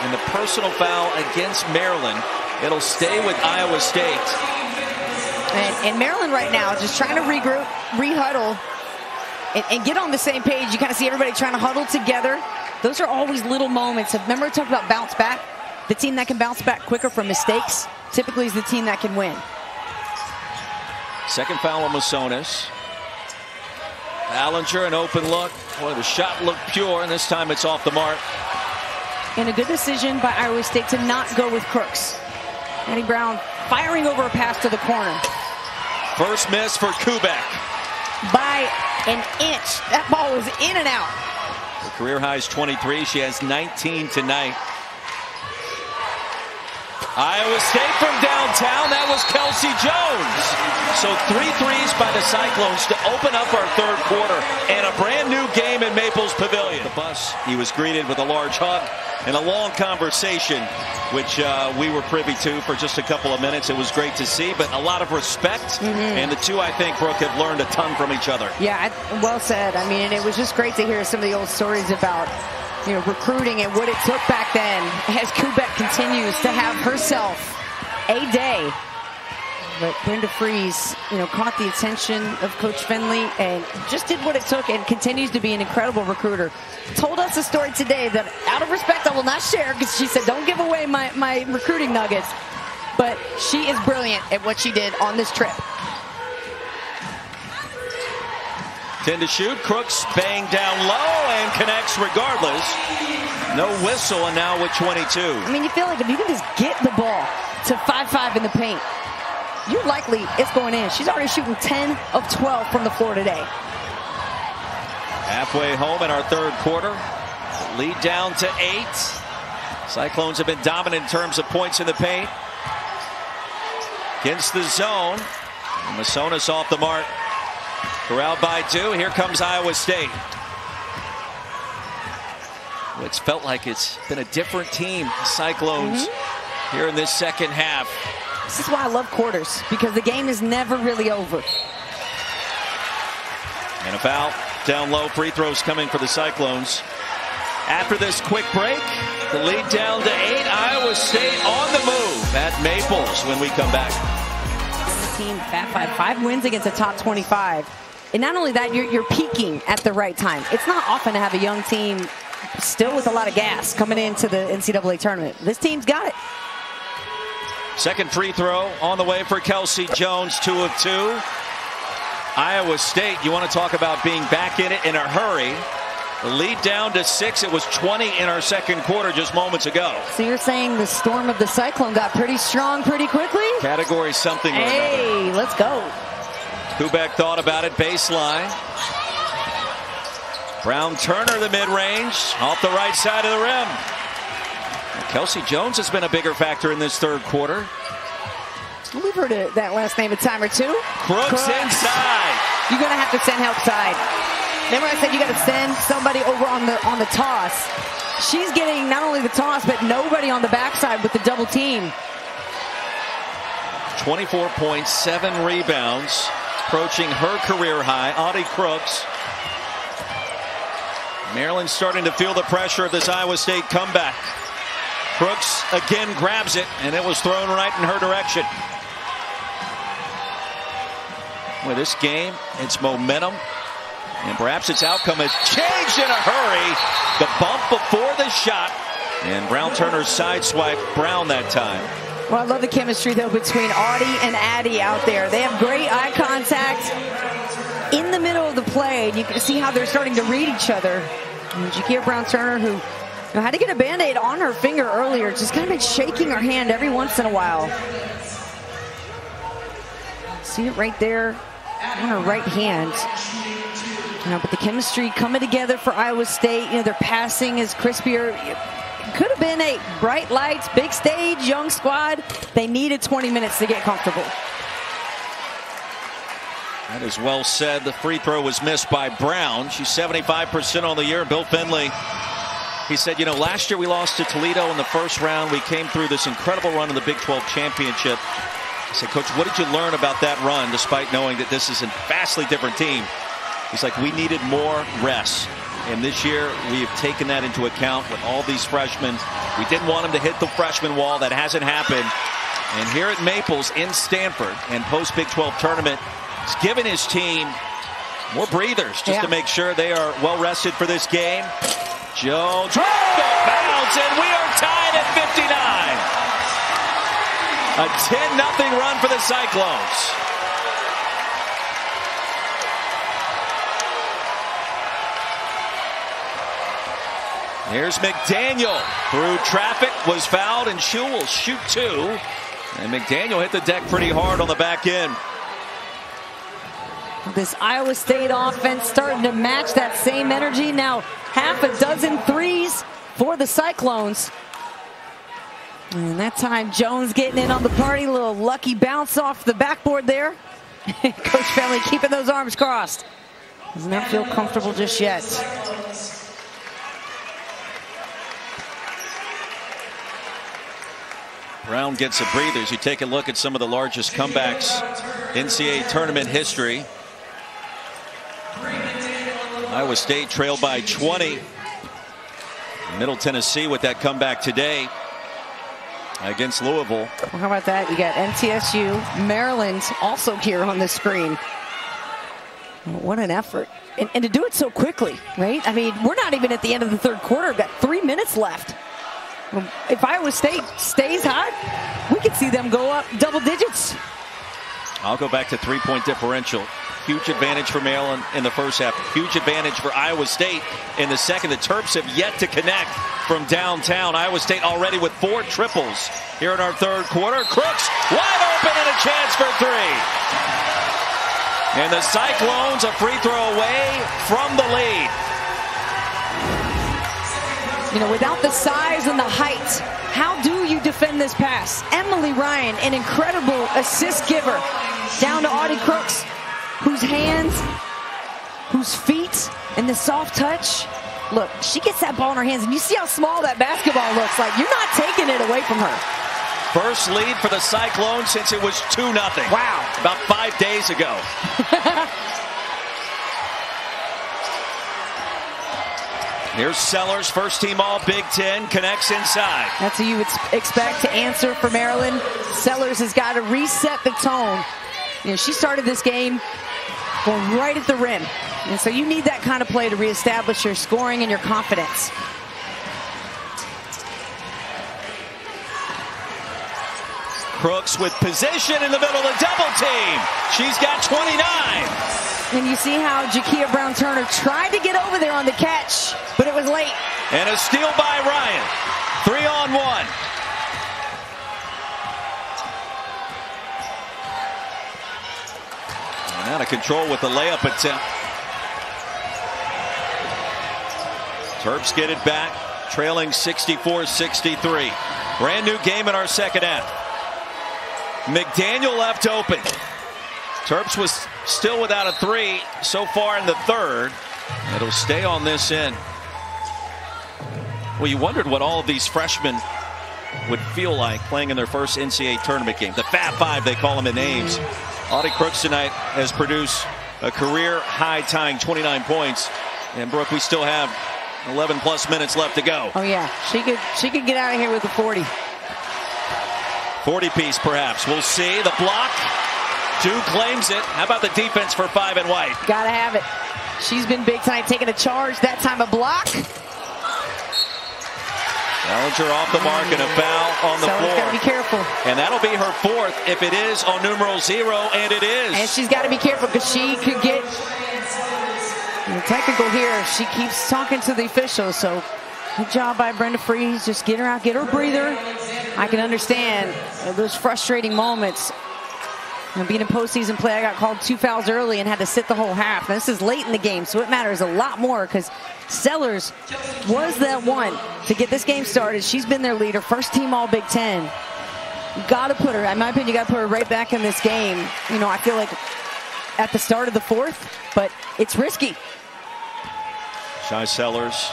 And the personal foul against Maryland. It'll stay with Iowa State. And, and Maryland right now just trying to regroup, rehuddle, and, and get on the same page. You kind of see everybody trying to huddle together. Those are always little moments. Remember I talked about bounce back? The team that can bounce back quicker from mistakes typically is the team that can win. Second foul on Masonius. Belanger, an open look. Boy, the shot looked pure, and this time it's off the mark. And a good decision by Iowa State to not go with Crooks. Maddie Brown firing over a pass to the corner. First miss for Kubek. By an inch. That ball was in and out. Her career high is 23. She has 19 tonight. Iowa State from downtown. That was Kelsey Joens. So three threes by the Cyclones to open up our third quarter and a brand new game in Maples Pavilion. The bus, he was greeted with a large hug and a long conversation, which uh, we were privy to for just a couple of minutes. It was great to see, but a lot of respect. Mm -hmm. And the two, I think, Brooke, have learned a ton from each other. Yeah, well said. I mean, it was just great to hear some of the old stories about you know, recruiting and what it took back then as Kubek continues to have herself a day. But Brenda Frese, you know, caught the attention of Coach Fennelly and just did what it took and continues to be an incredible recruiter. Told us a story today that out of respect I will not share because she said don't give away my, my recruiting nuggets. But she is brilliant at what she did on this trip. 10 to shoot. Crooks bang down low and connects regardless. No whistle, and now with 22. I mean, you feel like if you can just get the ball to 5-5 in the paint, you're likely it's going in. She's already shooting 10 of 12 from the floor today. Halfway home in our third quarter. Lead down to eight. Cyclones have been dominant in terms of points in the paint. Against the zone. Masonius off the mark. Corralled by two. Here comes Iowa State. It's felt like it's been a different team, Cyclones, mm -hmm. here in this second half. This is why I love quarters, because the game is never really over. And a foul down low. Free throws coming for the Cyclones. After this quick break, the lead down to eight. Iowa State on the move at Maples when we come back. Team Fat Five, five wins against a top 25. And not only that, you're, you're peaking at the right time. It's not often to have a young team still with a lot of gas coming into the NCAA tournament. This team's got it. Second free throw on the way for Kelsey Joens, two of two. Iowa State, you want to talk about being back in it in a hurry. The lead down to six. It was 20 in our second quarter just moments ago. So you're saying the storm of the cyclone got pretty strong pretty quickly? Category something Hey, let's go. Kubek thought about it, baseline. Brown Turner, the mid-range, off the right side of the rim. Kelsey Joens has been a bigger factor in this third quarter. We've heard that last name a time or two. Crooks, Crooks. inside. You're going to have to send help side. Remember I said you got to send somebody over on the on the toss. She's getting not only the toss, but nobody on the backside with the double team. 24 points, seven rebounds approaching her career high. Audi Crooks. Maryland starting to feel the pressure of this Iowa State comeback. Crooks again grabs it, and it was thrown right in her direction. With this game, its momentum and perhaps its outcome has changed in a hurry. The bump before the shot, and Brown Turner's side swipe Brown that time. Well, I love the chemistry, though, between Audi and Addy out there. They have great eye contact in the middle of the play. You can see how they're starting to read each other. And Brown-Turner, who had to get a Band-Aid on her finger earlier, just kind of been shaking her hand every once in a while. See it right there on her right hand. You know, but the chemistry coming together for Iowa State. You know, their passing is crispier could have been a bright lights, big stage, young squad. They needed 20 minutes to get comfortable. That is well said. The free throw was missed by Brown. She's 75% on the year. Bill Fennelly He said, you know, last year we lost to Toledo in the first round. We came through this incredible run in the Big 12 championship. I said, Coach, what did you learn about that run despite knowing that this is a vastly different team? He's like, we needed more rest. And this year, we have taken that into account with all these freshmen. We didn't want them to hit the freshman wall. That hasn't happened. And here at Maples in Stanford and post Big 12 tournament, he's given his team more breathers just yeah. to make sure they are well rested for this game. It, bounce, and we are tied at 59. A 10-0 run for the Cyclones. Here's McDaniel through traffic, was fouled, and Schuh will shoot two. And McDaniel hit the deck pretty hard on the back end. This Iowa State offense starting to match that same energy. Now half a dozen threes for the Cyclones. And that time Joens getting in on the party. Little lucky bounce off the backboard there. Coach Fennelly keeping those arms crossed. Does not that feel comfortable just yet. Brown gets a breather as you take a look at some of the largest comebacks in NCAA tournament history. Iowa State trailed by 20. Middle Tennessee with that comeback today against Louisville. Well, how about that? You got MTSU, Maryland also here on the screen. What an effort. And, and, to do it so quickly, right? I mean, we're not even at the end of the third quarter. We've got three minutes left. If Iowa State stays hot, we could see them go up double digits. I'll go back to three-point differential. Huge advantage for Maryland in the first half. Huge advantage for Iowa State in the second. The Terps have yet to connect from downtown. Iowa State already with four triples here in our third quarter. Crooks wide open and a chance for three. And the Cyclones a free throw away from the lead. You know, without the size and the height, how do you defend this pass? Emily Ryan, an incredible assist giver. Down to Audi Crooks whose hands, whose feet, and the soft touch. Look, she gets that ball in her hands, and you see how small that basketball looks like. You're not taking it away from her. First lead for the Cyclones since it was 2 nothing. Wow. About five days ago. Here's Sellers, first team all Big Ten, connects inside. That's who you would expect to answer for Maryland. Sellers has got to reset the tone. You know, she started this game going right at the rim. And so you need that kind of play to reestablish your scoring and your confidence. Crooks with position in the middle of the double team. She's got 29. And you see how Jakia Brown Turner tried to get over there on the catch, but it was late. And a steal by Ryan. Three on one. Out of control with the layup attempt. Terps get it back, trailing 64-63. Brand new game in our second half. McDaniel left open. Terps was still without a three so far in the third. It'll stay on this end. Well, you wondered what all of these freshmen would feel like playing in their first NCAA tournament game. The Fat Five, they call them in Ames. Audi Crooks tonight has produced a career high tying 29 points. And Brooke, we still have 11 plus minutes left to go. Oh yeah, she could she could get out of here with a 40. 40 piece perhaps. We'll see. The block. Two claims it. How about the defense for five and white? Gotta have it. She's been big tonight, taking a charge. That time a block. Belanger off the mark and a foul on the so floor. got to be careful. And that'll be her fourth if it is on numeral zero, and it is. And she's got to be careful because she could get technical here. She keeps talking to the officials, so good job by Brenda Frese. Just get her out, get her a breather. I can understand those frustrating moments. Being in postseason play, I got called two fouls early and had to sit the whole half. this is late in the game, so it matters a lot more because Sellers was that one to get this game started. She's been their leader, first team all Big Ten. Got to put her, in my opinion, you got to put her right back in this game. You know, I feel like at the start of the fourth, but it's risky. Shy Sellers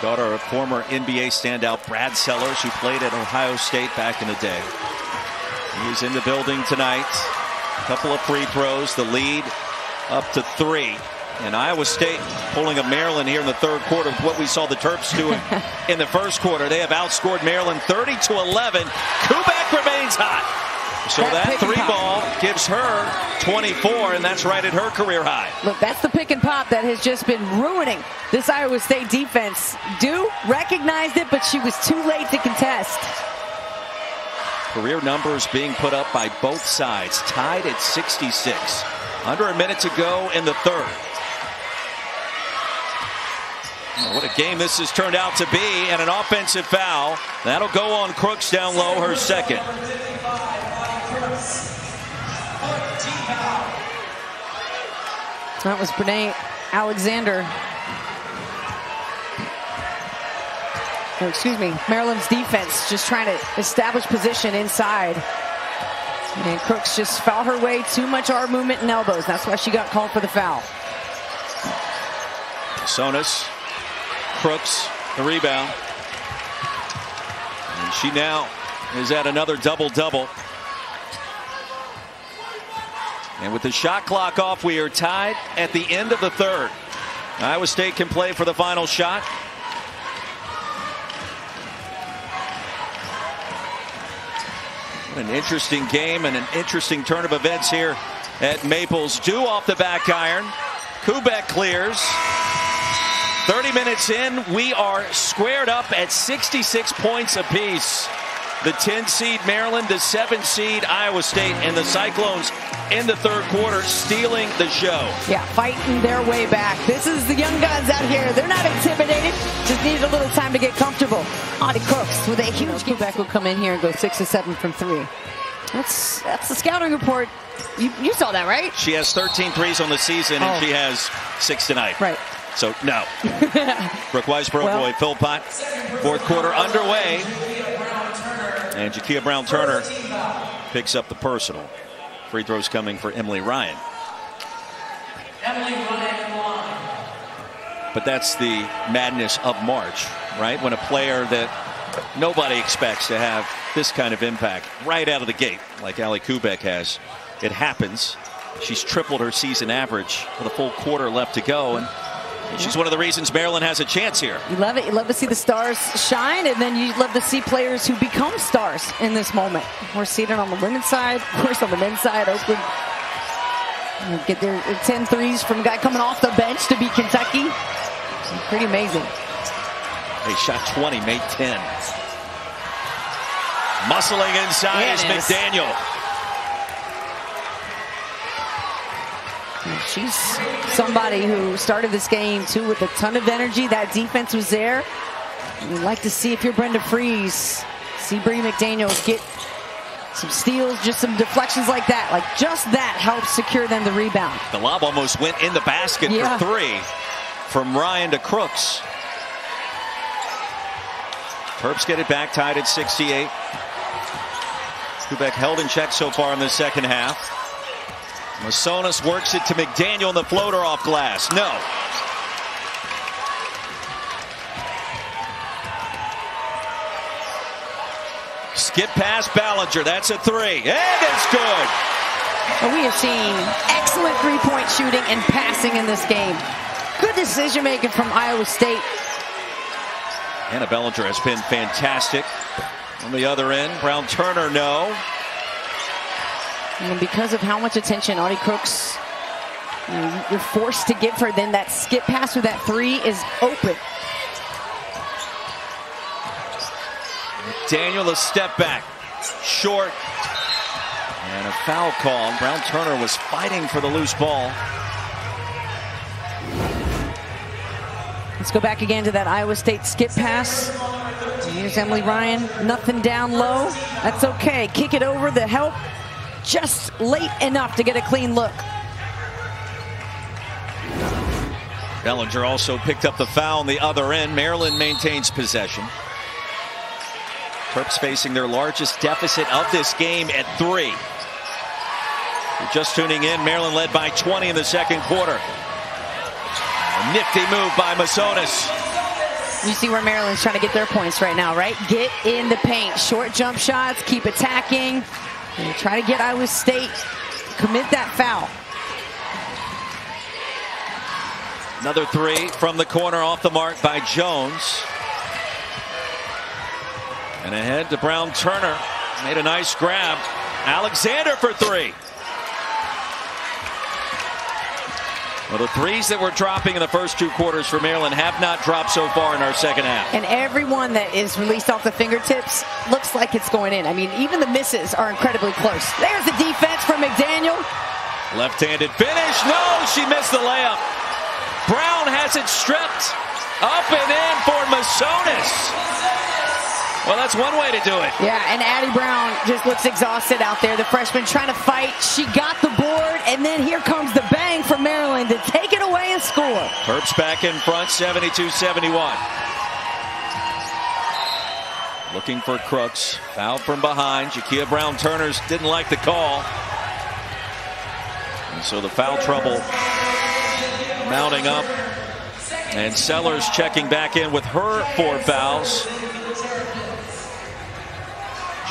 daughter of former NBA standout Brad Sellers, who played at Ohio State back in the day. He's in the building tonight. A couple of free throws. The lead up to three. And Iowa State pulling a Maryland here in the third quarter with what we saw the Terps doing in the first quarter. They have outscored Maryland 30 to 11. Kubek remains hot. So that, that three ball gives her 24, and that's right at her career high. Look, that's the pick and pop that has just been ruining this Iowa State defense. Diew recognized it, but she was too late to contest. Career numbers being put up by both sides, tied at 66. Under a minute to go in the third. Oh, what a game this has turned out to be, and an offensive foul. That'll go on Crooks down low, her second. That was Brinae Alexander. Oh, excuse me, Maryland's defense just trying to establish position inside. And Crooks just fouled her way too much arm movement and elbows. That's why she got called for the foul. Sonas, Crooks, the rebound. And she now is at another double-double. And with the shot clock off, we are tied at the end of the third. Iowa State can play for the final shot. An interesting game and an interesting turn of events here at Maples. Diew off the back iron. Kubek clears. 30 minutes in, we are squared up at 66 points apiece. The 10 seed Maryland, the 7 seed Iowa State, and the Cyclones in the third quarter stealing the show. Yeah, fighting their way back. This is the young guns out here. They're not intimidated. Just needed a little time to get comfortable. Audi Crooks with a huge you know, will come in here and go six to seven from three. That's that's the scouting report. You, you saw that, right? She has 13 threes on the season, oh. and she has six tonight. Right. So, no. Brooke Weisbrod, well, Roy Philpott. Fourth quarter underway. And Jakia Brown Turner picks up the personal. Free throws coming for Emily Ryan. Emily Ryan. But that's the madness of March, right? When a player that nobody expects to have this kind of impact right out of the gate, like Allie Kubek has, it happens. She's tripled her season average with a full quarter left to go. And She's one of the reasons Maryland has a chance here. You love it. You love to see the stars shine, and then you love to see players who become stars in this moment. We're seated on the women's side, of course, on the men's side. Oakland get their 10 threes from a guy coming off the bench to beat Kentucky. Pretty amazing. They shot 20, made 10. Muscling inside is McDaniel. She's somebody who started this game, too, with a ton of energy. That defense was there. We'd like to see if you're Brenda Frese, see Bri McDaniels get some steals, just some deflections like that. Like, just that helps secure them the rebound. The lob almost went in the basket yeah. for three from Ryan to Crooks. Terps get it back, tied at 68. Kubek held in check so far in the second half. Masonius works it to McDaniel and the floater off glass. No. Skip past Belanger. That's a three. And it's good. Well, we have seen excellent three-point shooting and passing in this game. Good decision making from Iowa State. Hannah Belanger has been fantastic. On the other end, Brown Turner, no. And because of how much attention Audi Crooks, you're forced to give her, then that skip pass with that three is open. Daniel, a step back. Short. And a foul call. Brown Turner was fighting for the loose ball. Let's go back again to that Iowa State skip pass. Here's Emily Ryan. Nothing down low. That's okay. Kick it over. The help just late enough to get a clean look. Belanger also picked up the foul on the other end. Maryland maintains possession. Terps facing their largest deficit of this game at three. You're just tuning in. Maryland led by 20 in the second quarter. A nifty move by Masonius. You see where Maryland's trying to get their points right now, right? Get in the paint. Short jump shots, keep attacking. And try to get Iowa State commit that foul. Another three from the corner off the mark by Joens. And ahead to Brown Turner. Made a nice grab. Alexander for three. Well, the threes that were dropping in the first two quarters for Maryland have not dropped so far in our second half. And everyone that is released off the fingertips looks like it's going in. I mean, even the misses are incredibly close. There's the defense from McDaniel. Left-handed finish. No, she missed the layup. Brown has it stripped. Up and in for Masonius. Well, that's one way to do it. Yeah, and Addy Brown just looks exhausted out there. The freshman trying to fight. She got the board, and then here comes the bang from Maryland to take it away and score. Terps back in front, 72-71. Looking for Crooks. Foul from behind. Jakia Brown Turners didn't like the call. And so the foul trouble mounting up. And Sellers checking back in with her four fouls.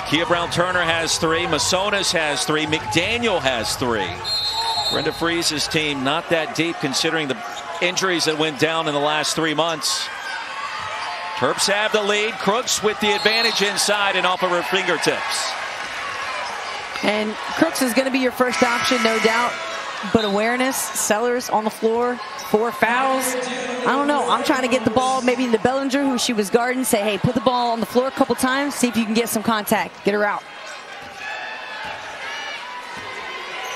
Kia Brown Turner has three. Masonius has three. McDaniel has three. Brenda Frese's team not that deep considering the injuries that went down in the last three months. Terps have the lead. Crooks with the advantage inside and off of her fingertips. And Crooks is going to be your first option, no doubt. But awareness, Sellers on the floor, four fouls. I don't know. I'm trying to get the ball maybe into Belanger, who she was guarding, say, hey, put the ball on the floor a couple times, see if you can get some contact. Get her out.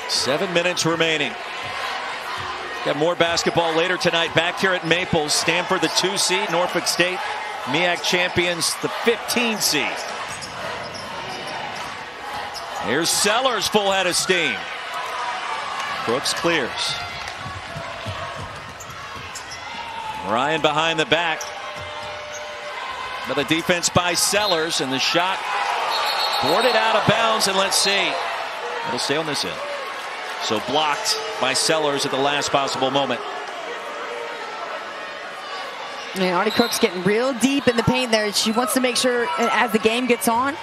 Seven minutes remaining. Got more basketball later tonight back here at Maples. Stanford, the two seed. Norfolk State, MEAC champions, the 15 seed. Here's Sellers, full head of steam. Brooks clears. Ryan behind the back. Another defense by Sellers, and the shot boarded out of bounds, and let's see. It'll stay on this end. So blocked by Sellers at the last possible moment. And Audi Crooks getting real deep in the paint there. She wants to make sure as the game gets on,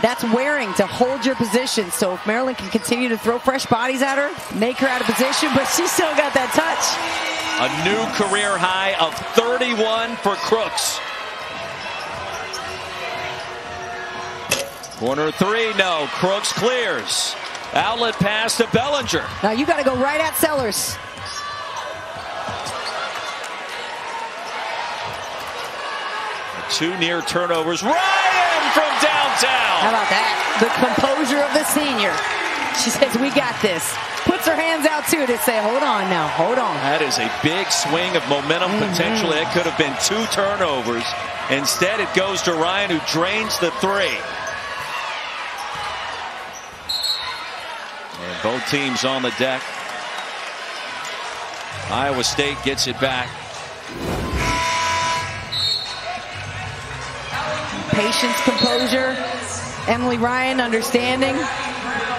that's wearing to hold your position. So if Maryland can continue to throw fresh bodies at her, make her out of position, but she still got that touch. A new career high of 31 for Crooks. Corner three, no. Crooks clears. Outlet pass to Belanger. Now you got to go right at Sellers. Two near turnovers. Ryan from How about that? The composure of the senior. She says, we got this. Puts her hands out, too, to say, hold on now, hold on. That is a big swing of momentum, mm -hmm. potentially. It could have been two turnovers. Instead, it goes to Ryan, who drains the three. And both teams on the deck. Iowa State gets it back. Patience, composure. Emily Ryan understanding.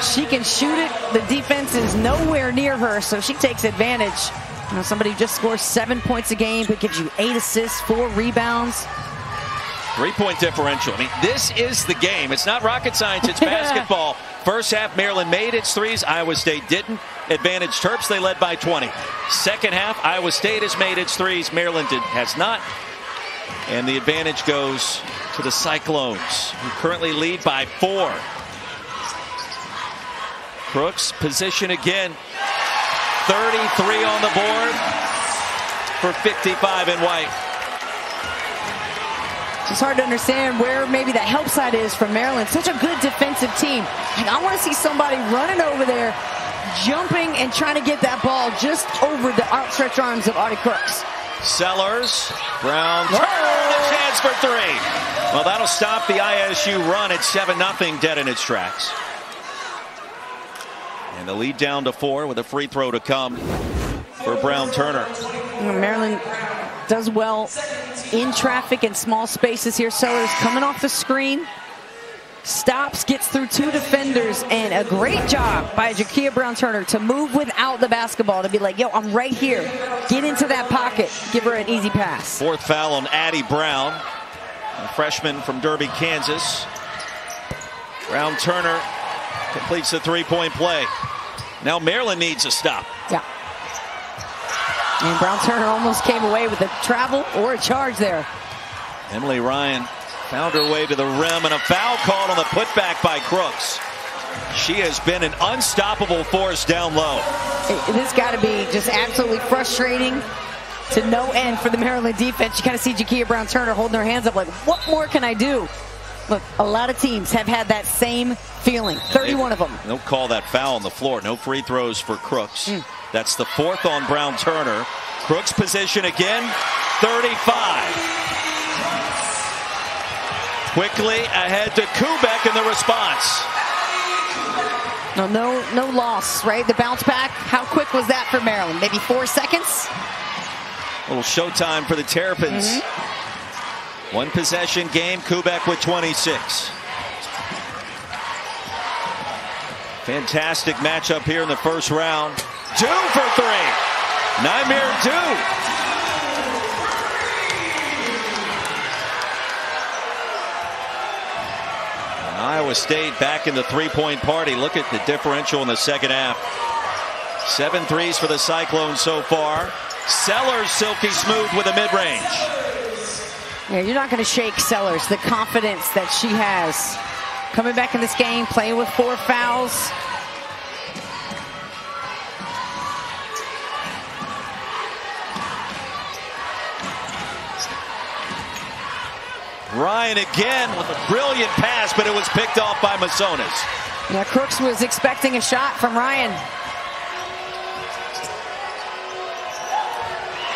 She can shoot it. The defense is nowhere near her, so she takes advantage. You know, somebody just scores seven points a game, but gives you eight assists, four rebounds. Three-point differential. I mean, this is the game. It's not rocket science. It's basketball. First half, Maryland made its threes. Iowa State didn't. Advantage Terps. They led by 20. Second half, Iowa State has made its threes. Maryland did, has not. And the advantage goes to the Cyclones, who currently lead by four. Crooks position again. 33 on the board for 55 in white. It's hard to understand where maybe the help side is from Maryland. Such a good defensive team. Like, I want to see somebody running over there, jumping and trying to get that ball just over the outstretched arms of Audi Crooks. Sellers, Brown, turn, chance for three. Well, that'll stop the ISU run at 7-0 dead in its tracks. And the lead down to four with a free throw to come for Brown Turner. Maryland does well in traffic and small spaces here. Sellers coming off the screen. Stops, gets through two defenders, and a great job by Jakia Brown Turner to move without the basketball to be like, yo, I'm right here. Get into that pocket. Give her an easy pass. Fourth foul on Addy Brown, a freshman from Derby, Kansas. Brown Turner completes the three-point play. Now Maryland needs a stop. Yeah. And Brown Turner almost came away with a travel or a charge there. Emily Ryan found her way to the rim and a foul called on the putback by Crooks. She has been an unstoppable force down low. This got to be just absolutely frustrating to no end for the Maryland defense. You kind of see Jakia Brown Turner holding her hands up like, what more can I do? Look, a lot of teams have had that same feeling. 31 of them. Don't call that foul on the floor. No free throws for Crooks. Mm. That's the fourth on Brown Turner. Crooks position again. 35. Quickly ahead to Kubek in the response. No, no, no loss, right? The bounce back. How quick was that for Maryland? Maybe four seconds. A little showtime for the Terrapins. Mm -hmm. One possession game. Kubek with 26. Fantastic matchup here in the first round. Two for three. Nyamer Diew. Iowa State back in the three-point party. Look at the differential in the second half. Seven threes for the Cyclones so far. Sellers silky smooth with a mid-range. Yeah, you're not going to shake Sellers. The confidence that she has. Coming back in this game, playing with four fouls. Ryan again with a brilliant pass, but it was picked off by Masonius. Yeah, Crooks was expecting a shot from Ryan.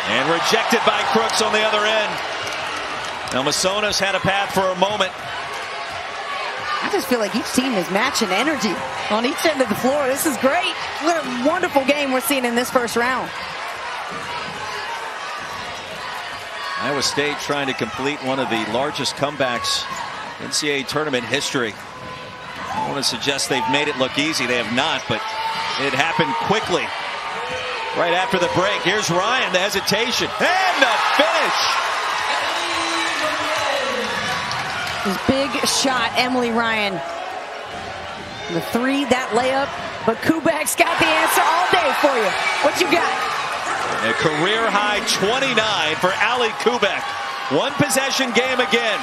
And rejected by Crooks on the other end. Now Masonius had a path for a moment. I just feel like each team is matching energy on each end of the floor. This is great. What a wonderful game we're seeing in this first round. Iowa State trying to complete one of the largest comebacks in NCAA tournament history. I want to suggest they've made it look easy. They have not, but it happened quickly. Right after the break, here's Ryan, the hesitation, and the finish. Big shot, Emily Ryan. The three, that layup, but Kubek's got the answer all day for you. What you got? A career high 29 for Allie Kubek. One possession game again.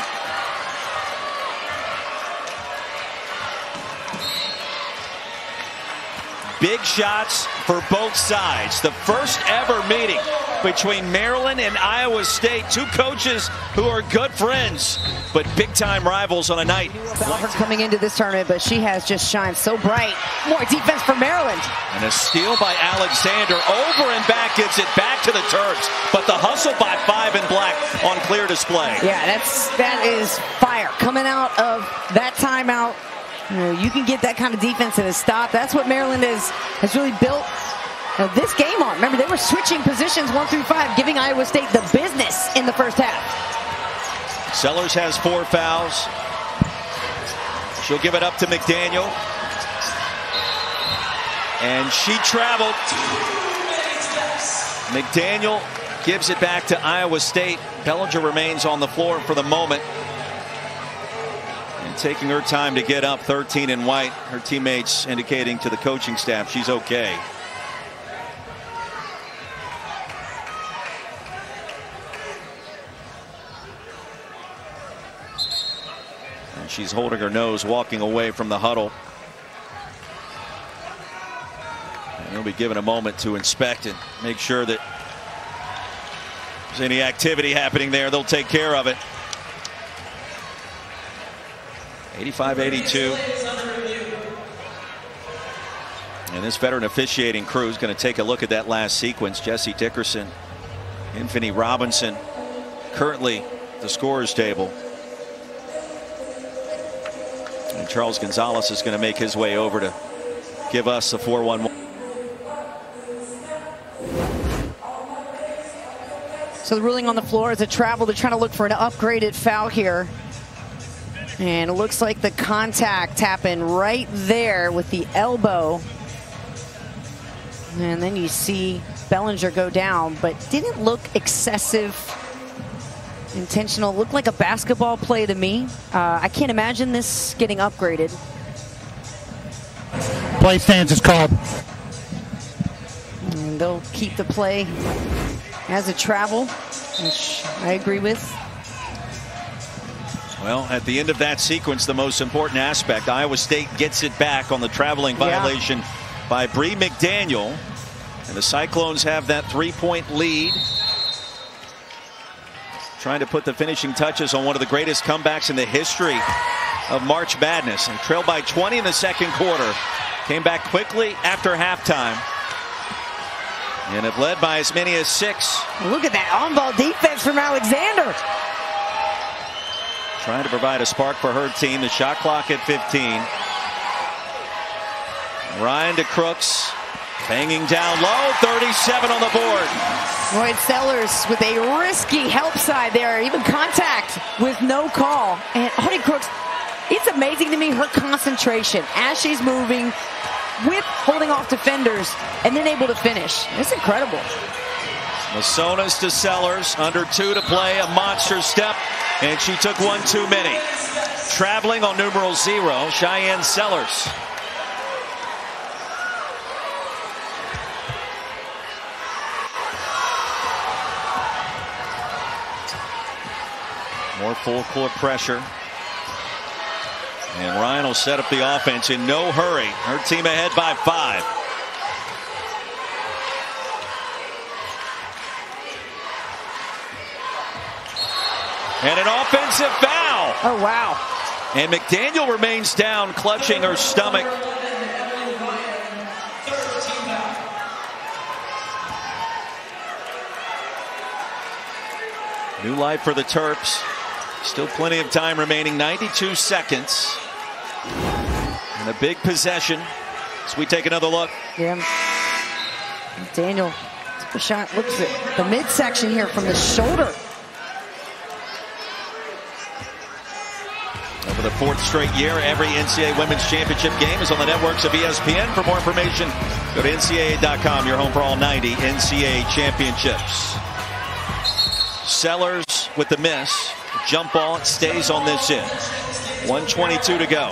Big shots for both sides. The first ever meeting between Maryland and Iowa State. Two coaches who are good friends, but big-time rivals on a night. About her coming into this tournament, but she has just shined so bright. More defense for Maryland. And a steal by Alexander. Over and back gives it back to the Terps. But the hustle by five and black on clear display. Yeah, that's that is fire. Coming out of that timeout, you, know, you can get that kind of defense and a stop. That's what Maryland is, has really built now, this game on. Remember, they were switching positions one through five, giving Iowa State the business in the first half. Sellers has four fouls. She'll give it up to McDaniel. And she traveled. McDaniel gives it back to Iowa State. Belanger remains on the floor for the moment And taking her time to get up 13 in white. Her teammates indicating to the coaching staff she's okay. And she's holding her nose, walking away from the huddle. And they'll be given a moment to inspect and make sure that there's any activity happening there. They'll take care of it. 85-82. And this veteran officiating crew is going to take a look at that last sequence. Jesse Dickerson, Infinity Robinson, currently the scorers table. And Charles Gonzalez is going to make his way over to give us a 4-1. So the ruling on the floor is a travel. They're trying to look for an upgraded foul here. And it looks like the contact happened right there with the elbow. And then you see Belanger go down, but didn't look excessive, intentional. Looked like a basketball play to me. Uh, I can't imagine this getting upgraded. Play stands is called. And they'll keep the play as a travel, which I agree with. Well, at the end of that sequence, the most important aspect, Iowa State gets it back on the traveling Yeah. violation by Bri McDaniel. And the Cyclones have that three-point lead. Trying to put the finishing touches on one of the greatest comebacks in the history of March Madness. And trailed by 20 in the second quarter. Came back quickly after halftime. And have led by as many as six. Look at that on-ball defense from Alexander. Trying to provide a spark for her team. The shot clock at 15. Ryan to Crooks. Banging down low. 37 on the board. Lloyd Sellers with a risky help side there, even contact with no call. And Honey Crooks, it's amazing to me her concentration as she's moving with holding off defenders and then able to finish. It's incredible. Masonius to Sellers. Under two to play. A monster step. And she took one too many. Traveling on numeral zero. Shyanne Sellers. More full court pressure. And Ryan will set up the offense in no hurry. Her team ahead by five. And an offensive foul. Oh, wow. And McDaniel remains down, clutching her stomach. New life for the Terps. Still plenty of time remaining, 92 seconds. And a big possession as we take another look. Yeah. Daniel took a shot, looks at the midsection here from the shoulder. Over the fourth straight year, every NCAA Women's Championship game is on the networks of ESPN. For more information, go to NCAA.com, your home for all 90 NCAA championships. Sellers with the miss. Jump ball stays on this end. 122 to go.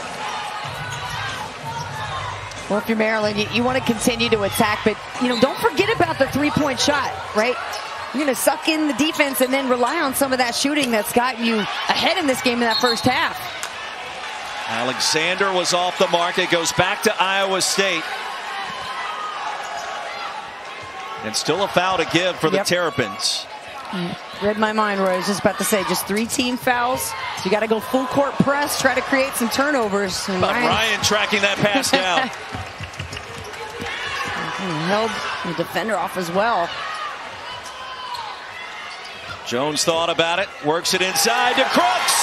Well, if you're Maryland, you, you want to continue to attack, but you know, don't forget about the three-point shot, right? You're going to suck in the defense and then rely on some of that shooting that's got you ahead in this game in that first half. Alexander was off the mark. It goes back to Iowa State. And still a foul to give for the Yep. Terrapins. Mm. Read my mind, Roy. I was just about to say, just three team fouls. You got to go full court press, try to create some turnovers. And But Ryan Ryan tracking that pass down. held the defender off as well. Joens thought about it, works it inside to Crooks.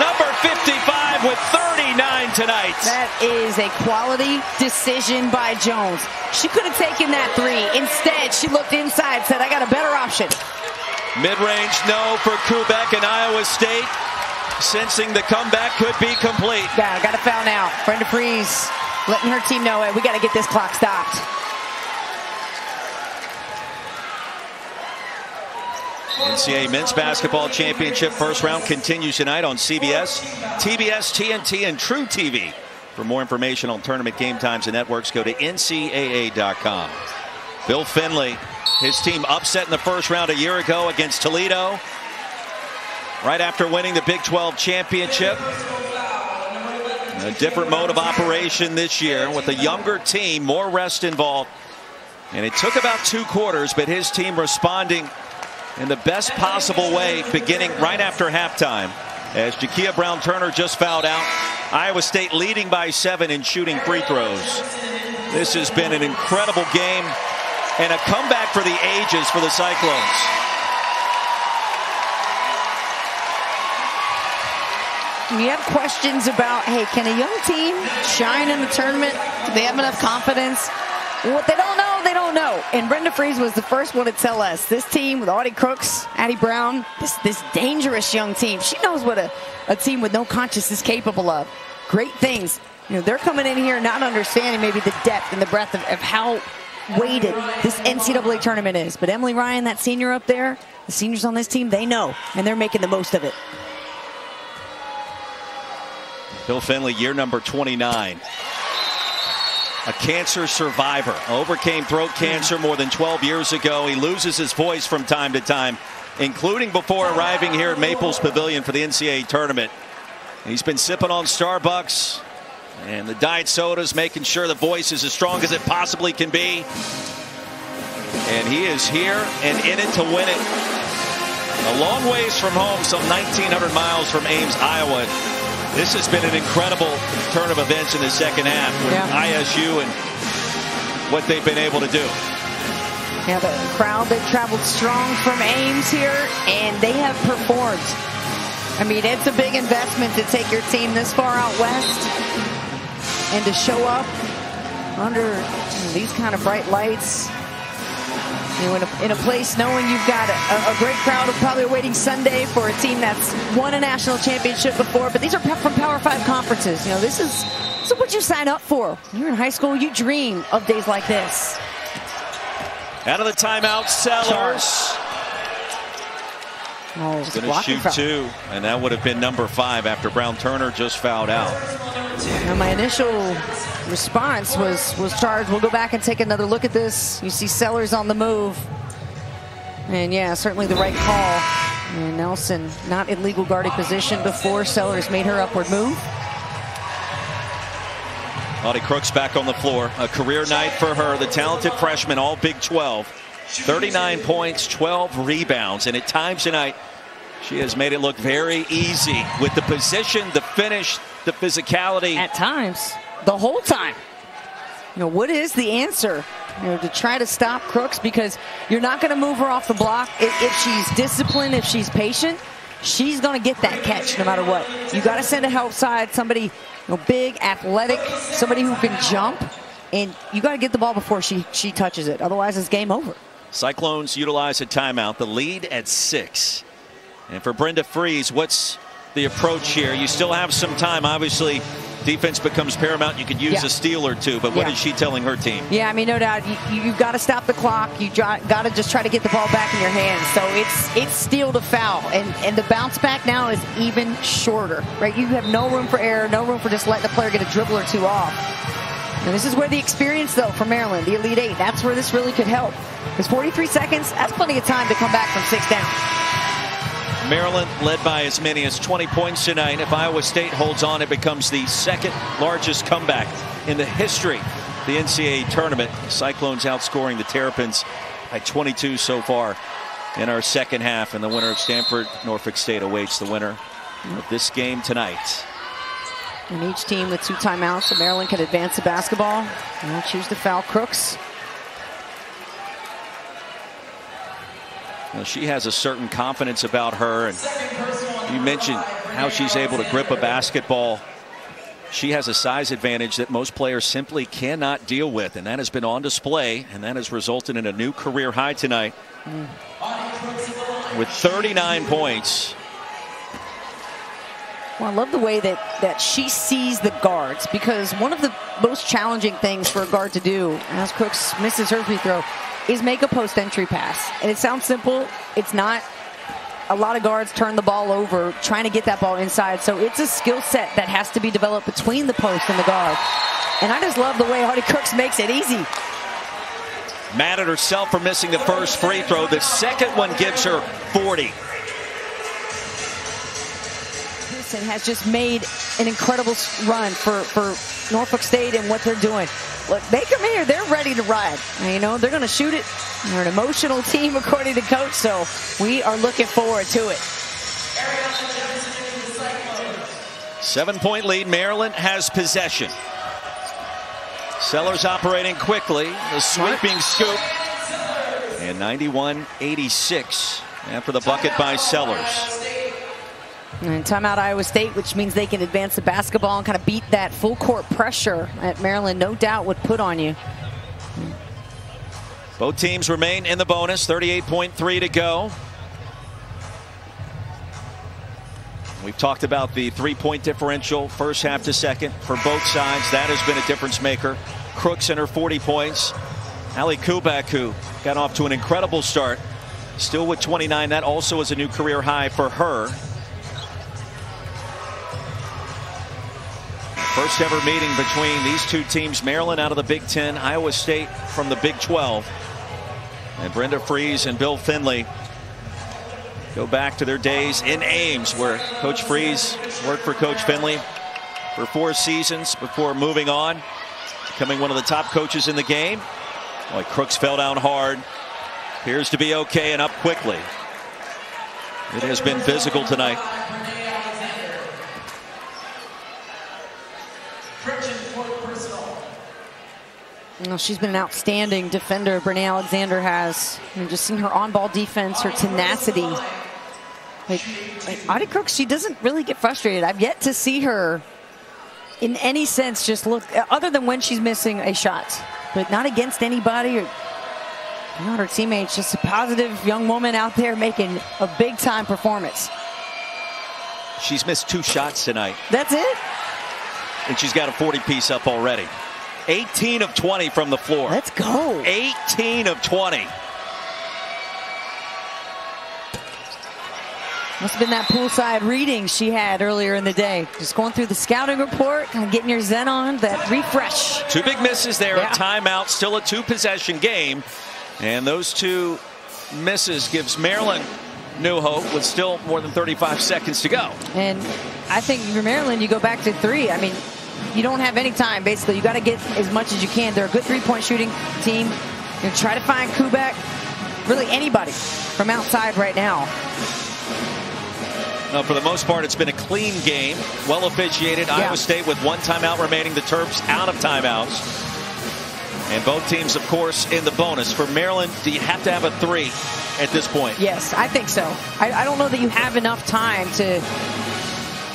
Number 55 with 39 tonight. That is a quality decision by Joens. She could have taken that three. Instead, she looked inside, said, I got a better option. Mid-range no for Kubek and Iowa State. Sensing the comeback could be complete. Yeah, got a foul now. Brenda Frese letting her team know it. We got to get this clock stopped. NCAA Men's Basketball Championship first round continues tonight on CBS, TBS, TNT, and True TV. For more information on tournament game times and networks, go to NCAA.com. Bill Fennelly, his team upset in the first round a year ago against Toledo. Right after winning the Big 12 championship. A different mode of operation this year with a younger team, more rest involved. And it took about two quarters, but his team responding in the best possible way beginning right after halftime as Jakia Brown Turner just fouled out. Iowa State leading by seven in shooting free throws. This has been an incredible game and a comeback for the ages for the Cyclones. We have questions about, hey, can a young team shine in the tournament? Do they have enough confidence? What they don't know, they don't know. And Brenda Frese was the first one to tell us this team with Audi Crooks, Addy Brown, this, this dangerous young team, she knows what a, a team with no conscience is capable of. Great things. You know, they're coming in here not understanding maybe the depth and the breadth of, of how weighted this NCAA tournament is. But Emily Ryan, that senior up there, the seniors on this team, they know, and they're making the most of it. Bill Fennelly, year number 29. A cancer survivor. Overcame throat cancer more than 12 years ago. He loses his voice from time to time, including before arriving here at Maples Pavilion for the NCAA tournament. He's been sipping on Starbucks and the diet sodas, making sure the voice is as strong as it possibly can be. And he is here and in it to win it. A long ways from home, some 1,900 miles from Ames, Iowa. This has been an incredible turn of events in the second half with yeah. ISU and what they've been able to do. Yeah, the crowd, they've traveled strong from Ames here, and they have performed. I mean, it's a big investment to take your team this far out west and to show up under these kind of bright lights. You know, in a, in a place knowing you've got a, a, great crowd of probably waiting Sunday for a team that's won a national championship before, but these are from Power Five conferences. You know, this is, this is what you sign up for. You're in high school, you dream of days like this. Out of the timeout, Sellers. Oh, He's going to shoot foul. two, and that would have been number five after Brown Turner just fouled out. Now my initial response was was charged. We'll go back and take another look at this. You see Sellers on the move. And yeah, certainly the right call. And Nelson not in legal guarding position before Sellers made her upward move. Audi Crooks back on the floor. A career night for her. The talented freshman, all Big 12. 39 points, 12 rebounds. And at times tonight, she has made it look very easy with the position, the finish, the physicality. At times, the whole time. You know, what is the answer? You know, to try to stop Crooks because you're not going to move her off the block. If, if she's disciplined, if she's patient, she's going to get that catch no matter what. You got to send a help side, somebody you know, big, athletic, somebody who can jump, and you got to get the ball before she she touches it. Otherwise, it's game over. Cyclones utilize a timeout. The lead at six. And for Brenda Frese, what's the approach here? You still have some time. Obviously, defense becomes paramount. You could use yeah. a steal or two, but what yeah. is she telling her team? Yeah, I mean, no doubt. You, have got to stop the clock. You got to just try to get the ball back in your hands. So it's it's steal to foul, and and the bounce back now is even shorter, right? You have no room for error, no room for just letting the player get a dribble or two off. And this is where the experience, though, for Maryland, the Elite Eight, that's where this really could help. Because 43 seconds, that's plenty of time to come back from six down. Maryland led by as many as 20 points tonight. If Iowa State holds on, it becomes the second largest comeback in the history of the NCAA tournament. Cyclones outscoring the Terrapins by 22 so far in our second half. And the winner of Stanford Norfolk State awaits the winner of this game tonight. And each team with two timeouts, so Maryland can advance the basketball. And choose to foul Crooks. Well, she has a certain confidence about her. And you mentioned how she's able to grip a basketball. She has a size advantage that most players simply cannot deal with. And that has been on display. And that has resulted in a new career high tonight. Mm. With 39 points. Well, I love the way that, that she sees the guards because one of the most challenging things for a guard to do, as Crooks misses her free throw, is make a post entry pass. And it sounds simple. It's not. A lot of guards turn the ball over trying to get that ball inside. So it's a skill set that has to be developed between the post and the guard. And I just love the way Audi Crooks makes it easy. Mad at herself for missing the first free throw. The second one gives her 40. Has just made an incredible run for, for Norfolk State and what they're doing. Look, they come here, they're ready to ride. You know, they're going to shoot it. They're an emotional team, according to coach, so we are looking forward to it. Seven point lead. Maryland has possession. Sellers operating quickly. The sweeping scoop. And 91 86 after the bucket by Sellers. And timeout Iowa State, which means they can advance the basketball and kind of beat that full court pressure that Maryland no doubt would put on you. Both teams remain in the bonus. 38.3 to go. We've talked about the three-point differential first half to second for both sides. That has been a difference maker. Crooks in her 40 points. Allie Kubek, who got off to an incredible start, still with 29. That also is a new career high for her. First ever meeting between these two teams. Maryland out of the Big Ten, Iowa State from the Big 12. And Brenda Frese and Bill Fennelly go back to their days in Ames, where Coach Frese worked for Coach Fennelly for four seasons before moving on, becoming one of the top coaches in the game. Boy, Crooks fell down hard. Appears to be okay and up quickly. It has been physical tonight. Well, she's been an outstanding defender. Brinae Alexander has. And just seeing her on-ball defense, her tenacity. Like, like Audi Crooks, she doesn't really get frustrated. I've yet to see her in any sense just look, other than when she's missing a shot, but not against anybody or not her teammates. Just a positive young woman out there making a big-time performance. She's missed two shots tonight. That's it? And she's got a 40 piece up already. 18 of 20 from the floor. Let's go. 18 of 20. Must have been that poolside reading she had earlier in the day. Just going through the scouting report, kind of getting your zen on, that refresh. Two big misses there, Yeah. a timeout, still a two possession game. And those two misses gives Maryland new hope with still more than 35 seconds to go. And I think for Maryland, you go back to three. I mean, you don't have any time, basically. You got to get as much as you can. They're a good three-point shooting team. You try to find Kubek, really anybody from outside right now. No, for the most part, it's been a clean game, well officiated. Yeah. Iowa State with one timeout remaining. The Terps out of timeouts. And both teams, of course, in the bonus. For Maryland, do you have to have a three at this point? Yes, I think so. I, I don't know that you have enough time to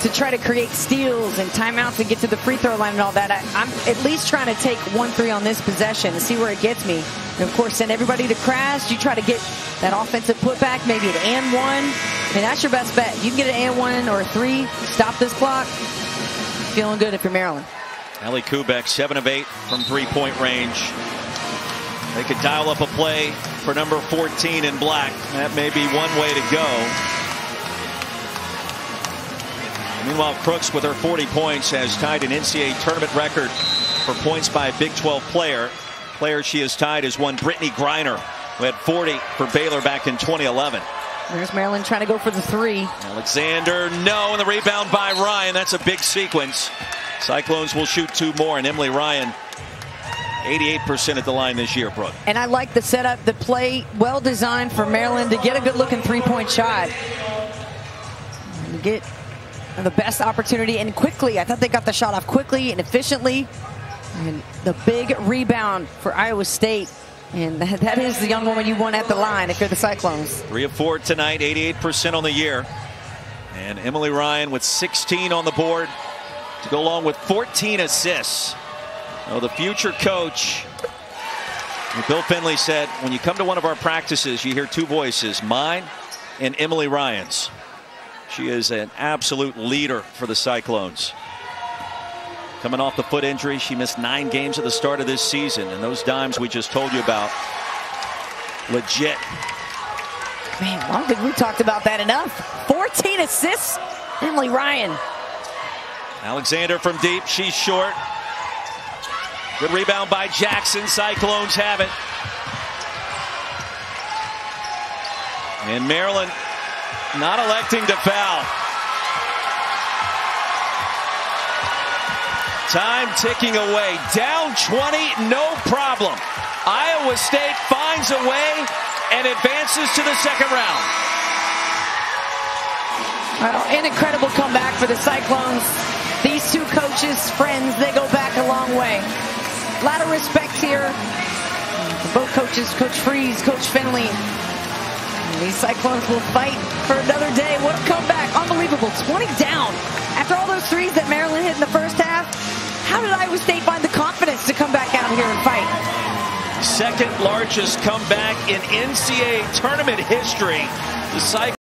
to try to create steals and timeouts and get to the free throw line and all that. I, I'm at least trying to take one three on this possession and see where it gets me. And of course, send everybody to crash. You try to get that offensive putback, maybe an and one. I mean, that's your best bet. You can get an and one or a three, stop this clock. Feeling good if you're Maryland. Allie Kubek, 7 of 8 from three-point range. They could dial up a play for number 14 in black. That may be one way to go. Meanwhile, Crooks with her 40 points has tied an NCAA tournament record for points by a Big 12 player. Player she has tied is one Brittney Griner, who had 40 for Baylor back in 2011. There's Maryland trying to go for the three. Alexander, no, and the rebound by Ryan. That's a big sequence. Cyclones will shoot two more, and Emily Ryan, 88% at the line this year, Brooke. And I like the setup, the play, well designed for Maryland to get a good looking three point shot. Get the best opportunity and quickly. I thought they got the shot off quickly and efficiently. And the big rebound for Iowa State. And that, is the young woman you want at the line if you're the Cyclones. Three of four tonight, 88% on the year. And Emily Ryan with 16 on the board to go along with 14 assists. Oh, the future coach, Bill Fennelly said, when you come to one of our practices, you hear two voices, mine and Emily Ryan's. She is an absolute leader for the Cyclones. Coming off the foot injury, she missed nine games at the start of this season, and those dimes we just told you about, legit. Man, I don't think we talked about that enough. 14 assists, Emily Ryan. Alexander from deep, she's short. Good rebound by Jackson. Cyclones have it. And Maryland not electing to foul. Time ticking away. Down 20, no problem. Iowa State finds a way and advances to the second round. Well, an incredible comeback for the Cyclones. These two coaches, friends, they go back a long way. A lot of respect here. Both coaches, Coach Frese, Coach Fennelly. These Cyclones will fight for another day. What a comeback. Unbelievable. 20 down. After all those threes that Maryland hit in the first half, how did Iowa State find the confidence to come back out here and fight? Second largest comeback in NCAA tournament history. The Cyclones